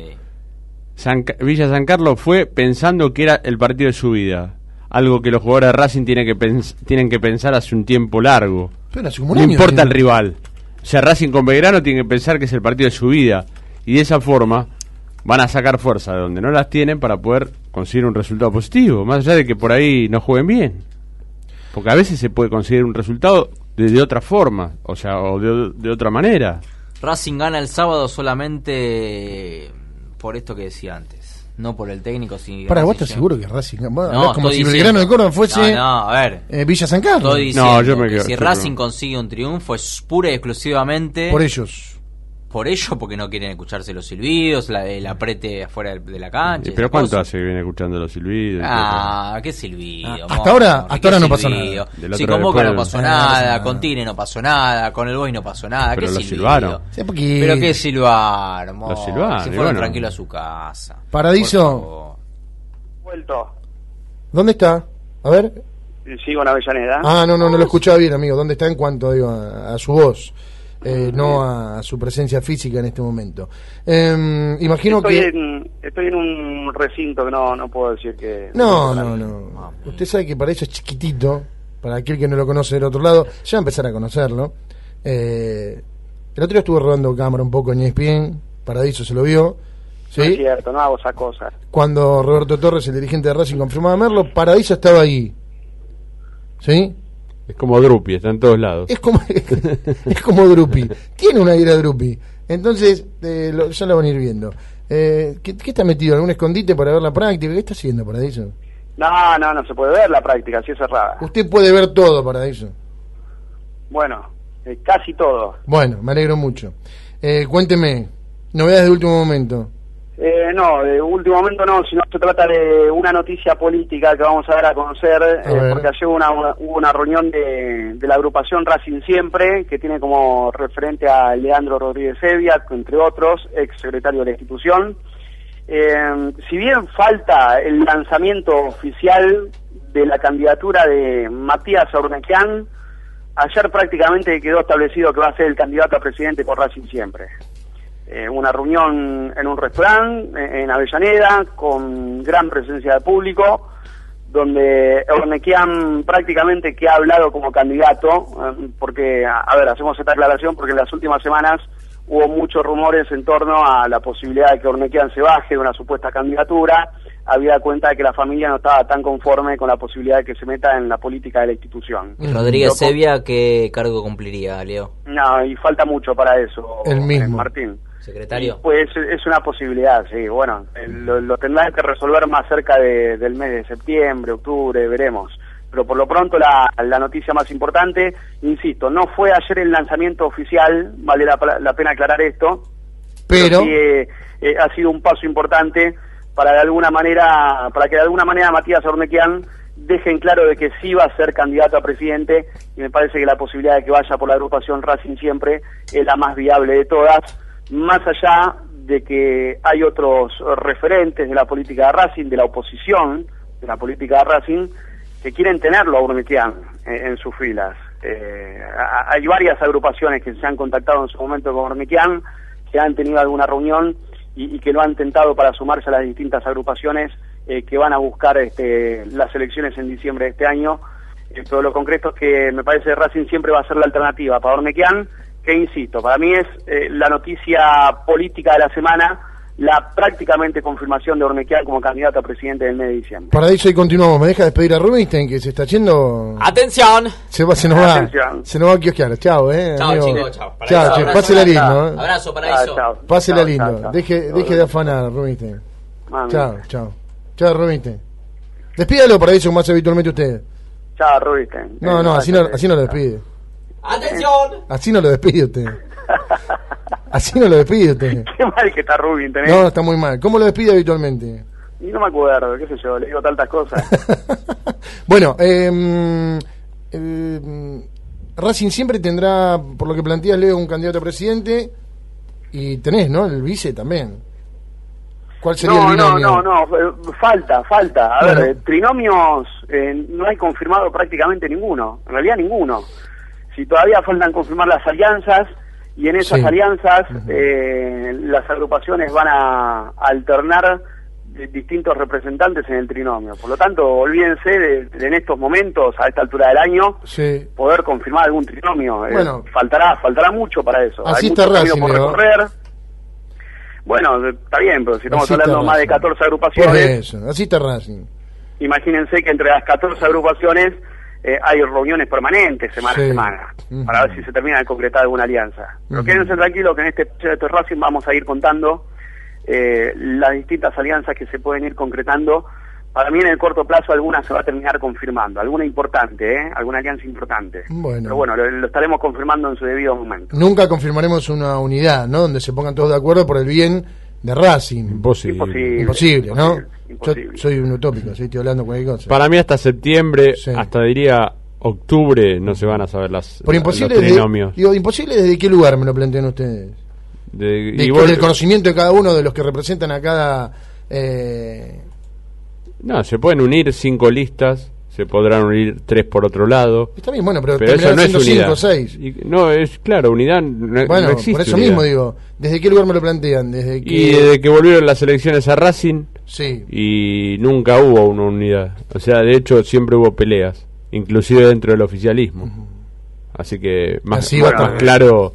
San Ca- Villa San Carlos fue pensando que era el partido de su vida. Algo que los jugadores de Racing tienen que, pens- tienen que pensar hace un tiempo largo. Pero hace como un No año, importa sí. el rival. O sea, Racing con Belgrano tiene que pensar que es el partido de su vida. Y de esa forma van a sacar fuerza de donde no las tienen para poder conseguir un resultado positivo. Más allá de que por ahí no jueguen bien. Porque a veces se puede conseguir un resultado de, de otra forma. O sea, o de, de otra manera. Racing gana el sábado solamente por esto que decía antes. No por el técnico, sino. Para, vos estás seguro que Racing. No, como estoy si diciendo- Belgrano de Córdoba fuese. No, no, a ver. eh, Villa San Carlos. Estoy diciendo No, yo me que quedo- si yo Racing creo- consigue un triunfo es pura y exclusivamente Por ellos. Por ellos porque no quieren escucharse los silbidos, la, el aprete afuera de- la cancha. ¿Pero cuánto cosas. hace que viene escuchando los silbidos? Ah, qué silbido. Ah, hasta amor, ahora- hasta qué ahora no pasó nada. Si con Boca no pasó Ah, nada, con Tigre no pasó nada, con el Boy no pasó nada. Pero qué lo silbido. silbaron. Pero qué silbar, amor. Lo silbaron, Se fueron bueno. tranquilos a su casa. Paradiso, Vuelto. ¿dónde está? A ver. Sigo en Avellaneda. Ah, no, no, no lo escuchaba bien, amigo. ¿Dónde está en cuanto digo, a, a su voz? Eh, no a su presencia física en este momento. Eh, imagino estoy, que... en, estoy en un recinto que no, no puedo decir que... No, no, no. Usted sabe que para eso es chiquitito. Para aquel que no lo conoce del otro lado, ya va a empezar a conocerlo. Eh, el otro día estuve rodando cámara un poco en ESPN. Paradiso se lo vio. ¿Sí? No es cierto, no hago esas cosas. Cuando Roberto Torres, el dirigente de Racing, confirmaba a Merlo, Paradiso estaba ahí. ¿Sí? Es como Drupi, está en todos lados. Es como, es como Drupi. Tiene una ira Drupi. Entonces, eh, lo- ya lo van a ir viendo. Eh, ¿qué, qué está metido? ¿Algún escondite para ver la práctica? ¿Qué está haciendo Paradiso? No, no, no se puede ver la práctica, así es cerrada. Usted puede ver todo, Paradiso. Bueno, eh, casi todo. Bueno, me alegro mucho. Eh, cuénteme, novedades de último momento. Eh, no, de último momento no, sino se trata de una noticia política que vamos a dar a conocer, eh, porque ayer hubo una, una- hubo una reunión de, de la agrupación Racing Siempre, que tiene como referente a Leandro Rodríguez Evia, entre otros, ex secretario de la institución. Eh, si bien falta el lanzamiento oficial de la candidatura de Matías Ornequian, ayer prácticamente quedó establecido que va a ser el candidato a presidente por Racing Siempre eh, una reunión en un restaurante en Avellaneda con gran presencia de público donde Ornequian prácticamente que ha hablado como candidato eh, porque, a a ver, hacemos esta aclaración porque en las últimas semanas hubo muchos rumores en torno a la posibilidad de que Ornequian se baje de una supuesta candidatura habida cuenta de que la familia no estaba tan conforme con la posibilidad de que se meta en la política de la institución. ¿Y Rodríguez Sevilla qué cargo cumpliría, Leo? No, y falta mucho para eso, El mismo. eh, Martín. ¿Secretario? Pues es una posibilidad, sí. Bueno, eh, lo, lo tendrán que resolver más cerca de- del mes de septiembre, octubre, veremos. Pero por lo pronto la, la noticia más importante, insisto, no fue ayer el lanzamiento oficial, vale la, la pena aclarar esto, Pero, sí, eh, eh, ha sido un paso importante para de alguna manera, para que de alguna manera Matías Ornequian deje en claro de que sí va a ser candidato a presidente y me parece que la posibilidad de que vaya por la agrupación Racing siempre es la más viable de todas, más allá de que hay otros referentes de la política de Racing, de la oposición de la política de Racing, que quieren tenerlo a Urnequian en, sus filas. Eh, hay varias agrupaciones que se han contactado en su momento con Urnequian, que han tenido alguna reunión y, que lo han tentado para sumarse a las distintas agrupaciones eh, que van a buscar este, las elecciones en diciembre de este año. Eh, pero lo concreto es que me parece que Racing siempre va a ser la alternativa para Ornequian, que insisto, para mí es eh, la noticia política de la semana, la prácticamente confirmación de Ornequian como candidato a presidente del mes de diciembre. Paradiso y continuamos. ¿Me deja despedir a Rubinstein que se está yendo? ¡Atención! Se, va, se nos va. Atención. Se nos va a kiosquear. Chao, eh. Chao, amigo. chicos, chao. Chao, Abrazo. pásela lindo. eh. Abrazo, Paraíso. Pásela Chao, lindo. chao, chao. Deje, deje de afanar, Rubinstein. Mami. Chao, chao. Chao, Rubinstein. Despídalo, Paradiso, como hace habitualmente usted. Chao, Rubinstein. No, no, así no, así no lo despide. ¡Atención! Así no lo despide usted. Así no lo despide usted. Qué mal que está Rubinstein. ¿eh? No, está muy mal. ¿Cómo lo despide habitualmente? Y no me acuerdo, qué sé yo, le digo tantas cosas. Bueno, eh, eh, Racing siempre tendrá, por lo que planteas, Leo, un candidato a presidente y tenés, ¿no? El vice también. ¿Cuál sería no, el no, binomio? no, no, eh, falta, falta. A Bueno. ver, eh, trinomios eh, no hay confirmado prácticamente ninguno, en realidad ninguno. Si todavía faltan confirmar las alianzas, y en esas Sí. alianzas eh, las agrupaciones van a alternar de- distintos representantes en el trinomio. Por lo tanto, olvídense de, de en estos momentos, a esta altura del año, Sí. poder confirmar algún trinomio. Eh, faltará, faltará mucho para eso. Así Hay está Racing, por recorrer. Bueno, está bien, pero si estamos Así hablando más de Racing. 14 Por agrupaciones, eso, así está Racing. imagínense que entre las 14 agrupaciones eh, hay reuniones permanentes semana Sí. a semana para ver si se termina de concretar alguna alianza. Pero Ujú. quédense tranquilos que en este este Racing vamos a ir contando eh, las distintas alianzas que se pueden ir concretando. Para mí en el corto plazo alguna se va a terminar confirmando, alguna importante, ¿eh? alguna alianza importante. Bueno. Pero bueno, lo, lo estaremos confirmando en su debido momento. Nunca confirmaremos una unidad, ¿no? Donde se pongan todos de acuerdo por el bien de Racing. Imposible. Imposible. Imposible, ¿no? imposible. Yo soy un utópico, ¿sí? estoy hablando cualquier cosa. Para mí hasta septiembre, Sí. hasta diría octubre, no se van a saber las Por imposible, los desde, trinomios. digo, imposible desde qué lugar me lo plantean ustedes. De, De, y con vos- el conocimiento de cada uno de los que representan a cada... eh, No, se pueden unir cinco listas, se podrán unir tres por otro lado. está bien, bueno, pero, Pero eso no es unidad. cinco o seis. Y- no, es claro, unidad no, Bueno, no existe. por eso unidad. mismo digo, ¿desde qué lugar me lo plantean? Desde que... Y desde que volvieron las elecciones a Racing, Sí. y nunca hubo una unidad. O sea, de hecho, siempre hubo peleas, inclusive dentro del oficialismo. Así que más, Así claro,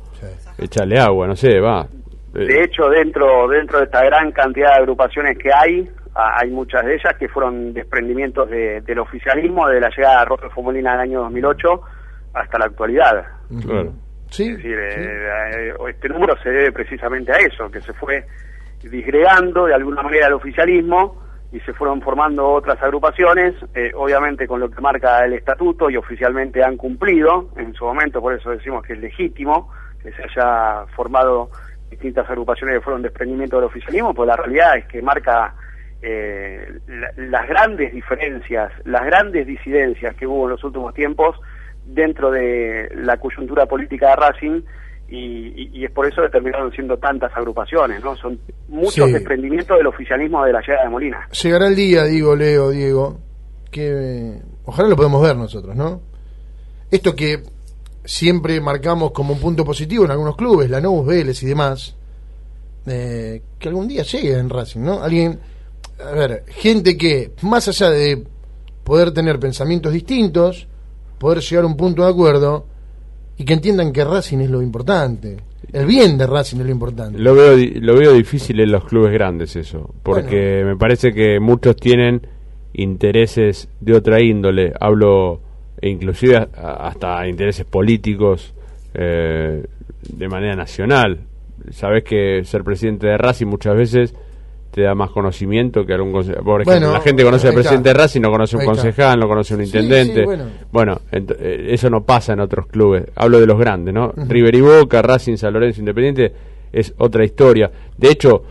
échale agua, no sé, va. De hecho, dentro dentro de esta gran cantidad de agrupaciones que hay, hay muchas de ellas que fueron desprendimientos de- del oficialismo, de la llegada de Rodolfo Molina en el año 2008 hasta la actualidad. Claro. Sí, Es decir, eh, eh, este número se debe precisamente a eso, que se fue disgregando de alguna manera el oficialismo y se fueron formando otras agrupaciones, eh, obviamente con lo que marca el estatuto y oficialmente han cumplido en su momento, por eso decimos que es legítimo que se haya formado distintas agrupaciones que fueron desprendimiento del oficialismo, pues la realidad es que marca eh, la- las grandes diferencias, las grandes disidencias que hubo en los últimos tiempos dentro de la coyuntura política de Racing y, y- y es por eso que terminaron siendo tantas agrupaciones, ¿no? Son muchos Sí. desprendimientos del oficialismo de la llegada de Molina. Llegará el día, digo, Leo, Diego, que ojalá lo podemos ver nosotros, ¿no? Esto que siempre marcamos como un punto positivo en algunos clubes, Lanús, Vélez y demás, eh, que algún día llegue en Racing, ¿no? Alguien, a ver, gente que, más allá de poder tener pensamientos distintos, poder llegar a un punto de acuerdo y que entiendan que Racing es lo importante, el bien de Racing es lo importante. Lo veo, lo veo difícil en los clubes grandes eso, porque me parece que muchos tienen intereses de otra índole, hablo e inclusive hasta intereses políticos eh, de manera nacional. Sabes que ser presidente de Racing muchas veces te da más conocimiento que algún conse- Por ejemplo, Bueno, la gente conoce al presidente de Racing, no conoce a un concejal, no conoce a un intendente. sí, bueno. Eh, eso no pasa en otros clubes. Hablo de los grandes, ¿no? Ujú. River y Boca, Racing, San Lorenzo, Independiente, es otra historia. De hecho,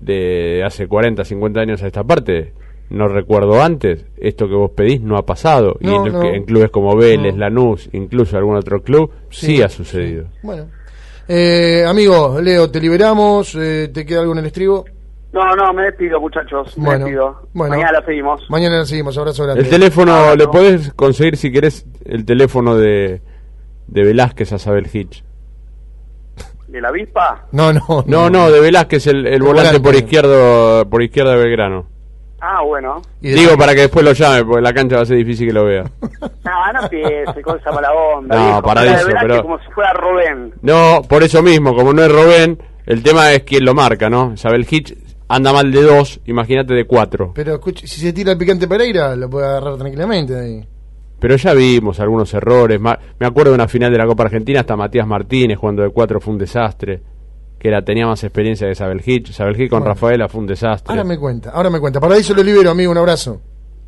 de hace 40, 50 años a esta parte, no recuerdo antes, esto que vos pedís no ha pasado. y en, no. en clubes como Vélez, No. Lanús, incluso algún otro club, sí, Sí, ha sucedido. Bueno. Eh, amigo, Leo, te liberamos. eh, ¿Te queda algo en el estribo? No, no, me despido muchachos, me Bueno, despido. bueno. Mañana la seguimos. Mañana la seguimos. Abrazo grande. El teléfono, ¿le podés conseguir si querés el teléfono de, de Velázquez a Sabel Hitch? ¿De la avispa? No, no. No, no, de Velázquez, el, volante, volante. por izquierdo por izquierda de Belgrano. Ah, bueno. Digo para que después lo llame, porque la cancha va a ser difícil que lo vea. No, no empiece con esa mala onda. No, viejo. para eso, pero- como si fuera Robén. No, por eso mismo, como no es Robén, el tema es quién lo marca, ¿no? Sabel Hitch anda mal de dos, imagínate de cuatro. Pero escuche, si se tira el picante Pereira, lo puede agarrar tranquilamente de ahí. Pero ya vimos algunos errores. Me acuerdo de una final de la Copa Argentina, hasta Matías Martínez jugando de cuatro fue un desastre. Que era, tenía más experiencia que Sabel Hitch. Sabel Hitch con Bueno. Rafaela fue un desastre. Ahora me cuenta, ahora me cuenta. Para eso lo libero, amigo. Un abrazo.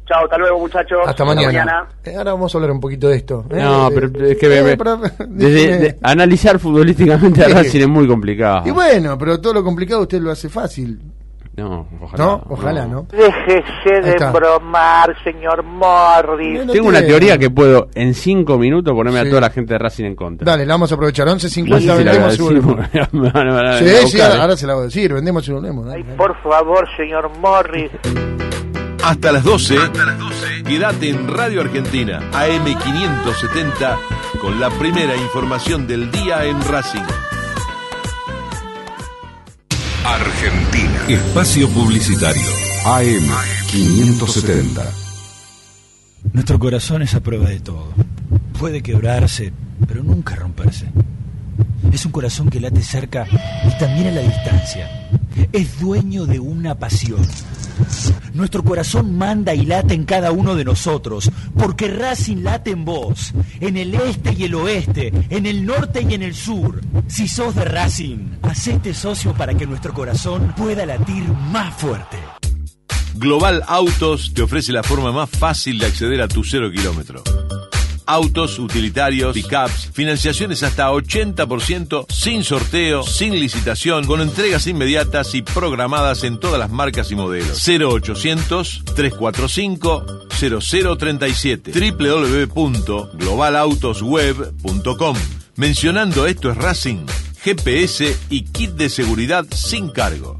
Chao, hasta luego muchachos. Hasta mañana. Eh, ahora vamos a hablar un poquito de esto. ¿eh? No, pero es que eh, me- pero- desde- déjeme- de- analizar futbolísticamente a. Racing es muy complicado. Y bueno, pero todo lo complicado usted lo hace fácil. No, ojalá. ¿No? Ojalá, ¿no? Déjese de bromar, señor Morris. Tengo una teoría que puedo en cinco minutos ponerme a toda la gente de Racing en contra. Dale, la vamos a aprovechar. 11.50 No sé si la voy a vendemos y volvemos. Sí, sí, ahora, se la voy a decir. Vendemos y volvemos. dale, dale. Por favor, señor Morris. Hasta las 12. Quédate en Radio Argentina, AM570, con la primera información del día en Racing. Argentina. Espacio Publicitario. AM 570. Nuestro corazón es a prueba de todo. Puede quebrarse, pero nunca romperse. Es un corazón que late cerca y también a la distancia. Es dueño de una pasión. Nuestro corazón manda y late en cada uno de nosotros, porque Racing late en vos, en el este y el oeste, en el norte y en el sur. Si sos de Racing, hacete socio para que nuestro corazón pueda latir más fuerte. Global Autos te ofrece la forma más fácil de acceder a tu cero kilómetro. Autos, utilitarios, pickups, financiaciones hasta 80%, sin sorteo, sin licitación, con entregas inmediatas y programadas en todas las marcas y modelos. 0800-345-0037 www.globalautosweb.com Mencionando esto es Racing, GPS y kit de seguridad sin cargo.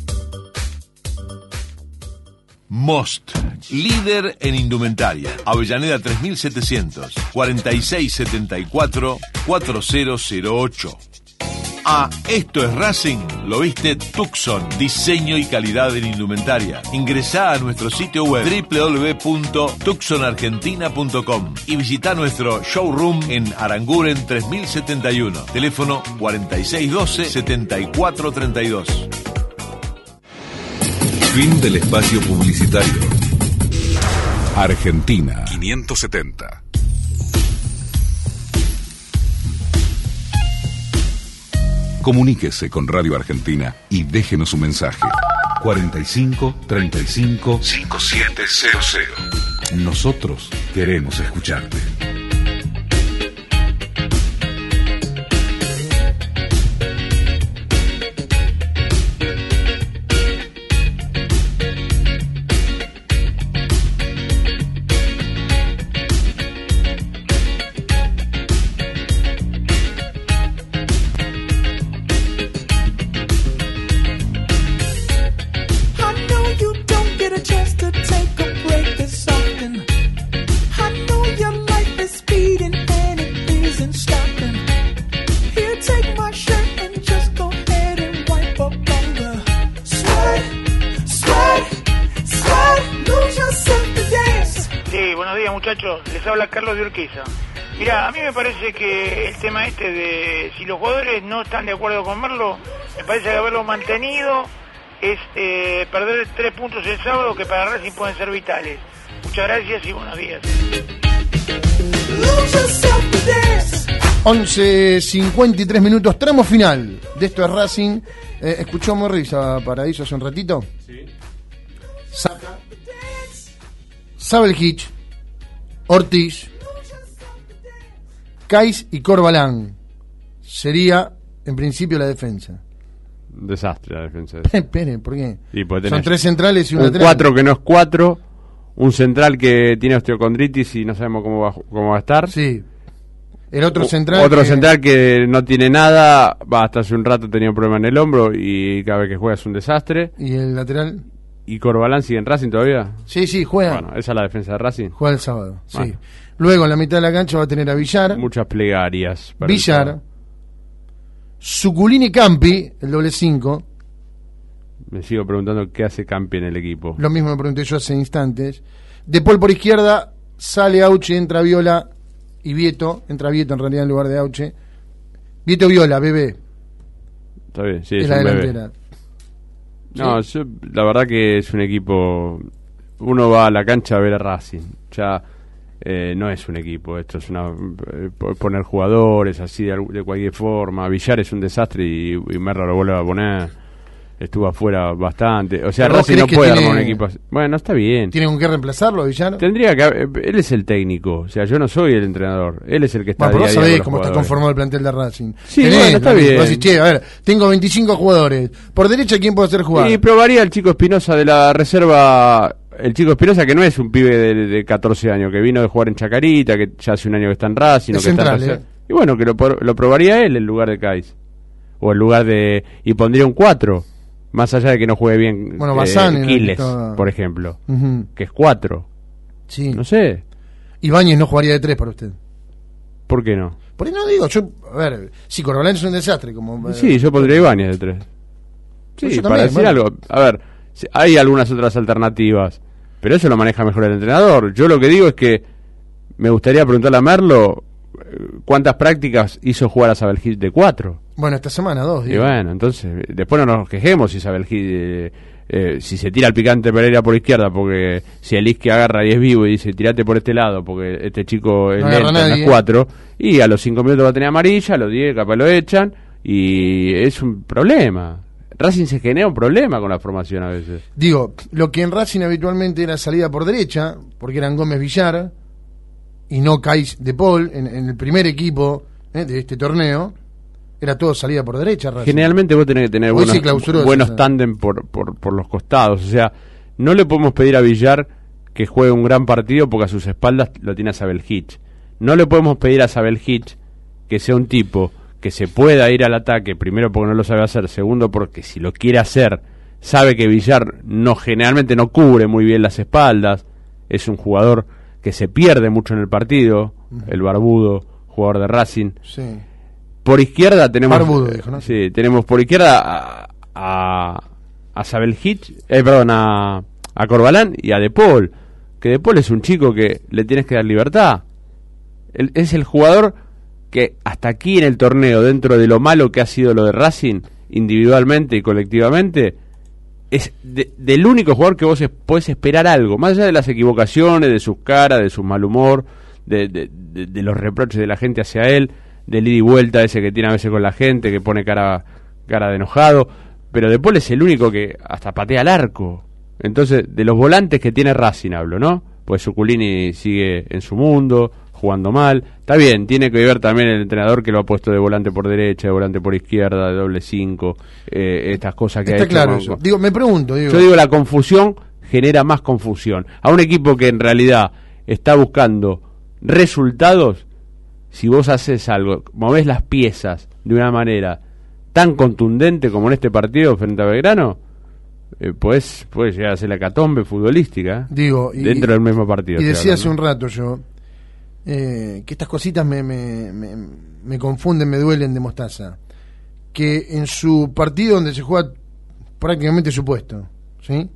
Most, líder en indumentaria. Avellaneda 3700, 4674, 4008. A Esto es Racing lo viste Tucson, diseño y calidad en indumentaria. Ingresá a nuestro sitio web www.tucsonargentina.com y visita nuestro showroom en Aranguren 3071, teléfono 4612-7432. Fin del espacio publicitario. Argentina 570. Comuníquese con Radio Argentina y déjenos un mensaje. 45 35 5700. Nosotros queremos escucharte. Mira, a mí me parece que el tema este de si los jugadores no están de acuerdo con Merlo, me parece que haberlo mantenido es eh, perder tres puntos el sábado que para Racing pueden ser vitales. Muchas gracias y buenos días. Lose yourself to dance. 11.53 minutos, tramo final de esto es Racing. Eh, ¿Escuchó Morris a Paraíso hace un ratito? Sí. Saca. Sabel Hitch, Ortiz, Kais y Corbalán. Sería, en principio, la defensa. Desastre la defensa. Espere, ¿por qué? Son tres centrales y un lateral. 4 que no es 4, un central que tiene osteocondritis y no sabemos cómo va, cómo va a estar. Sí. El otro O- central. Otro que- central que no tiene nada, va, hasta hace un rato tenía un problema en el hombro y cada vez que juega es un desastre. ¿Y el lateral? ¿Y Corbalán sigue en Racing todavía? Sí, sí, juega. Bueno, esa es la defensa de Racing. Juega el sábado, sí. Luego en la mitad de la cancha va a tener a Villar. Muchas plegarias. para Villar. Suculini Campi, el doble 5. Me sigo preguntando qué hace Campi en el equipo. Lo mismo me pregunté yo hace instantes. De Paul por izquierda, sale Auche, entra Viola y Vieto. Entra Vieto en realidad en lugar de Auche. Vieto Viola, bebé. Está bien, sí, es es la bebé. delantera. No, yo- la verdad que es un equipo. Uno va a la cancha a ver a Racing. Ya eh, no es un equipo. Esto es una eh, po- poner jugadores así de, de cualquier forma. Villar es un desastre y, y lo vuelve a poner. Estuvo afuera bastante. O sea, Racing no puede tiene- armar un equipo así. Bueno, está bien. ¿Tiene con qué reemplazarlo, Villar? Tendría que. haber- Él es el técnico. O sea, yo no soy el entrenador. Él es el que está Bueno, pero vos sabés cómo está conformado el plantel de Racing. Sí, Tenés, bueno, está bien. decís, che, a ver, tengo 25 jugadores. Por derecha, ¿quién puede hacer jugar? Y probaría al chico Espinosa de la reserva. El chico Espinosa, que no es un pibe de, de 14 años, que vino de jugar en Chacarita, que ya hace un año que está en Racing. Es que está en. ¿eh? Y bueno, que lo, probaría él en lugar de Kais. O en lugar de. Y pondría un 4. Más allá de que no juegue bien. Bueno, eh, Bazán Quiles, por ejemplo. Que es 4. Sí. No sé. Ibáñez no jugaría de tres para usted. ¿Por qué no? Por ahí no digo, yo, a ver, si Corbalán es un desastre, como... eh, Sí, yo pondría Ibáñez de 3. Sí, Yo para también, decir bueno. algo. A ver, hay algunas otras alternativas, pero eso lo maneja mejor el entrenador. Yo lo que digo es que me gustaría preguntarle a Merlo eh, cuántas prácticas hizo jugar a Sabel Gil de 4. Bueno, esta semana dos, Y bueno, entonces, después no nos quejemos si Sabel Gil, eh, eh, si se tira el picante Pereira por izquierda, porque si el que agarra y es vivo y dice tirate por este lado, porque este chico es No lento, nadie. es 4, y a los 5 minutos va a tener amarilla, a los 10 capaz lo echan, y es un problema. Racing se genera un problema con la formación a veces. Digo, lo que en Racing habitualmente era salida por derecha, porque eran Gómez Villar y no Kais de Paul en, en el primer equipo eh, de este torneo, era todo salida por derecha. Racing. Generalmente vos tenés que tener Hoy buenos, clausuró buenos tándem por, por, por los costados. O sea, no le podemos pedir a Villar que juegue un gran partido porque a sus espaldas lo tiene a Sabel Hitch. No le podemos pedir a Sabel Hitch que sea un tipo que se pueda ir al ataque, primero porque no lo sabe hacer, segundo porque si lo quiere hacer, sabe que Villar no generalmente no cubre muy bien las espaldas, es un jugador que se pierde mucho en el partido, el barbudo, jugador de Racing. Sí. por izquierda tenemos. Barbudo, dijo, ¿no? Sí, tenemos por izquierda a. a, a Sabel Hitch, eh, perdón, a, a Corbalán y a De Paul. Que De Paul es un chico que le tienes que dar libertad. Es el jugador que hasta aquí en el torneo, dentro de lo malo que ha sido lo de Racing, individualmente y colectivamente, es de- del único jugador que vos es- podés esperar algo, más allá de las equivocaciones, de sus caras, de su mal humor, de, de- de- los reproches de la gente hacia él, del ida y vuelta ese que tiene a veces con la gente, que pone cara, cara de enojado, pero De Paul es el único que hasta patea al arco. Entonces, de los volantes que tiene Racing hablo, ¿no? Pues Suculini sigue en su mundo, jugando mal. Está bien, tiene que ver también el entrenador que lo ha puesto de volante por derecha, de volante por izquierda, de doble cinco, eh, estas cosas que ha Está hecho claro eso. Digo, me pregunto, digo. yo digo, la confusión genera más confusión. A un equipo que en realidad está buscando resultados, si vos haces algo, movés las piezas de una manera tan contundente como en este partido frente a Belgrano, eh, pues puede llegar a ser la catombe futbolística. Digo, y- dentro del mismo partido. Y decía hace un rato yo eh, que estas cositas me, me, me, me confunden, me duelen de Mostaza. Que en su partido donde se juega prácticamente su puesto, ¿sí?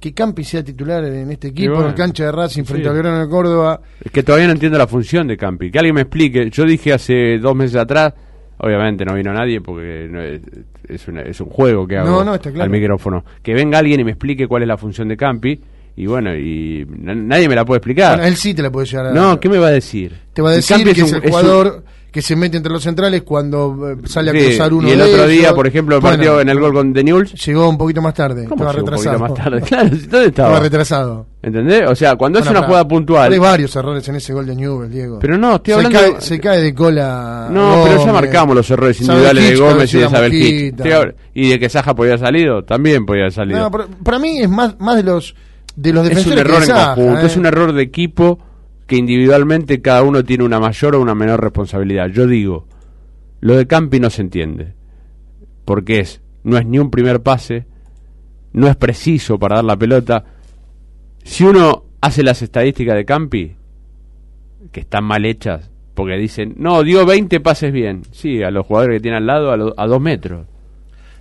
Que Campi sea titular en este equipo, bueno. en cancha de Racing frente Sí. al Belgrano de Córdoba. Es que todavía no entiendo la función de Campi. Que alguien me explique. Yo dije hace dos meses atrás, obviamente no vino nadie porque no es, es, una- es un juego que hago No, no, está claro. al micrófono. Que venga alguien y me explique cuál es la función de Campi. Y bueno, y na- nadie me la puede explicar. Bueno, él sí te la puede llegar a no, ¿qué me va a decir? Te va a decir que es, un- el un- jugador que se mete entre los centrales cuando eh, sale a Sí, cruzar uno y el de otro día, ellos. por ejemplo, el Bueno, partido en el gol con The Newell's. Llegó un poquito más tarde, ¿Cómo estaba llegó un poquito retrasado. más tarde? Claro, ¿dónde estaba? Estaba retrasado. ¿Entendés? O sea, cuando es Bueno, una pará. jugada puntual. Hay varios errores en ese gol de Newell, Diego. Pero no, estoy se hablando Cae, de- se cae de cola. No, pero ya Gómez. marcamos los errores individuales de Hitch, Gómez y de Isabel Hitch. Y de que Saja podía haber salido, también podía haber salido. No, pero para mí es más, más de los de los es un error en conjunto, ¿eh? es un error de equipo que individualmente cada uno tiene una mayor o una menor responsabilidad. Yo digo, lo de Campi no se entiende. Porque es, no es ni un primer pase, no es preciso para dar la pelota. Si uno hace las estadísticas de Campi, que están mal hechas, porque dicen, no, dio 20 pases bien. Sí, a los jugadores que tiene al lado, a, lo- a dos metros.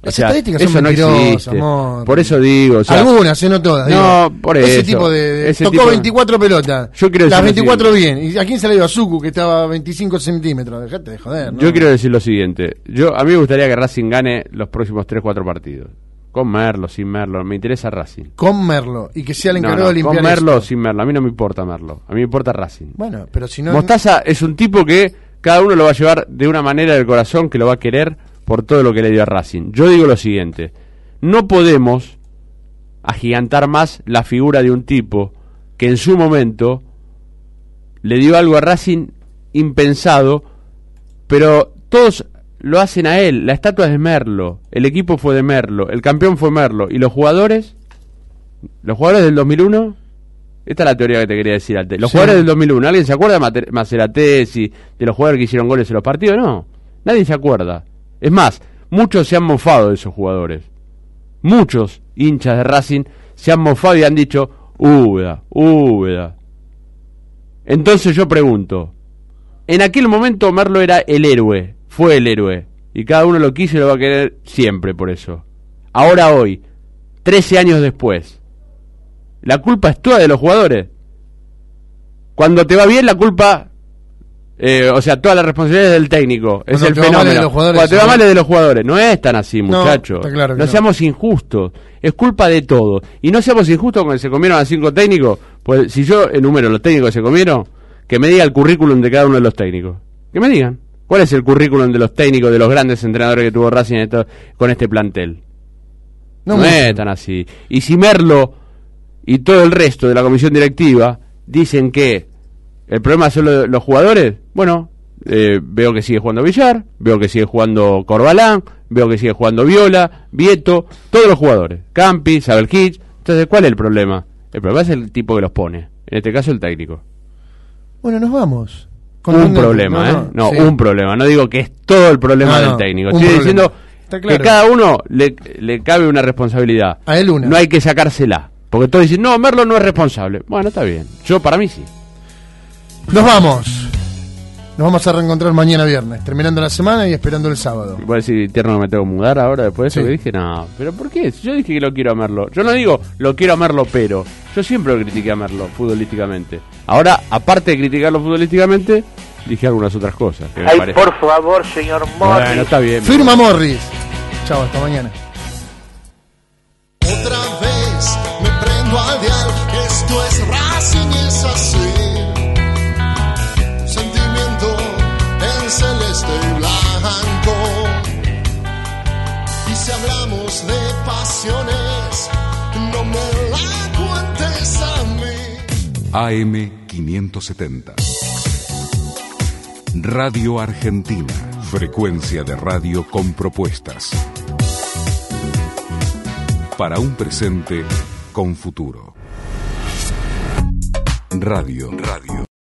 O Las sea, estadísticas son no mentirosas, amor. Por eso digo, o sea, Algunas, eh, no todas. No, digo. por Ese eso. tipo de. Ese tocó tipo- 24 pelotas. Yo quiero Las decir lo 24 siguiente. bien. ¿Y a quién se le dio a Zucu que estaba a 25 centímetros? Dejate de joder. ¿no? Yo quiero decir lo siguiente. Yo A mí me gustaría que Racing gane los próximos 3-4 partidos. Con Merlo, sin Merlo. Me interesa Racing. Con Merlo. Y que sea el No, encargado no, de limpiar con Merlo o esto. sin Merlo. A mí no me importa Merlo. A mí me importa Racing. Bueno, pero si no. Mostaza es un tipo que cada uno lo va a llevar de una manera del corazón que lo va a querer por todo lo que le dio a Racing. Yo digo lo siguiente. No podemos agigantar más la figura de un tipo que en su momento le dio algo a Racing impensado, pero todos lo hacen a él. La estatua es de Merlo, el equipo fue de Merlo, el campeón fue Merlo. ¿Y los jugadores? ¿Los jugadores del 2001? Esta es la teoría que te quería decir antes. Los Sí. jugadores del 2001, ¿alguien se acuerda de Maceratesi, de los jugadores que hicieron goles en los partidos? No, nadie se acuerda. Es más, muchos se han mofado de esos jugadores. Muchos hinchas de Racing se han mofado y han dicho, Úbeda, Úbeda. Entonces yo pregunto, en aquel momento Merlo era el héroe, fue el héroe, y cada uno lo quiso y lo va a querer siempre por eso. Ahora hoy, 13 años después, la culpa es toda de los jugadores. Cuando te va bien, la culpa, eh, o sea, toda la responsabilidad es del técnico, es el fenómeno. de los jugadores, Cuando te va sí. mal es de los jugadores, no es tan así, muchachos. claro no no. seamos injustos, es culpa de todo. Y no seamos injustos cuando se comieron a cinco técnicos, pues si yo enumero los técnicos que se comieron, que me diga el currículum de cada uno de los técnicos. Que me digan. ¿Cuál es el currículum de los técnicos, de los grandes entrenadores que tuvo Racing esto- con este plantel? No No, es tan así. Y si Merlo y todo el resto de la comisión directiva dicen que el problema son lo- los jugadores, bueno, eh, veo que sigue jugando Villar, veo que sigue jugando Corbalán, veo que sigue jugando Viola, Vieto, todos los jugadores, Campi, Sabel Hitch. Entonces, ¿cuál es el problema? El problema es el tipo que los pone, en este caso el técnico. Bueno, nos vamos. un Contundente. problema, ¿eh? No, sí. un problema. No digo que es todo el problema No, del no, técnico. un Estoy problema. diciendo claro. que cada uno le, le cabe una responsabilidad. A él una. No hay que sacársela. Porque todos dicen, no, Merlo no es responsable. Bueno, está bien. Yo, para mí, sí. Nos vamos. Nos vamos a reencontrar mañana viernes, terminando la semana y esperando el sábado. ¿Voy a decir tierno que me tengo que mudar ahora después de eso Sí. que dije? No, pero ¿por qué? Si Yo dije que lo quiero a Merlo. Yo no digo lo quiero a Merlo, pero yo siempre lo critiqué a Merlo futbolísticamente. Ahora, aparte de criticarlo futbolísticamente, dije algunas otras cosas. Que me Ay, por favor, señor Morris. Bueno, está bien. Firma Morris. Chao, hasta mañana. Otra vez me prendo al dial, esto es Racing y es así. No me la cuentes a mí. AM 570. Radio Argentina. Frecuencia de radio con propuestas. Para un presente con futuro. Radio. Radio.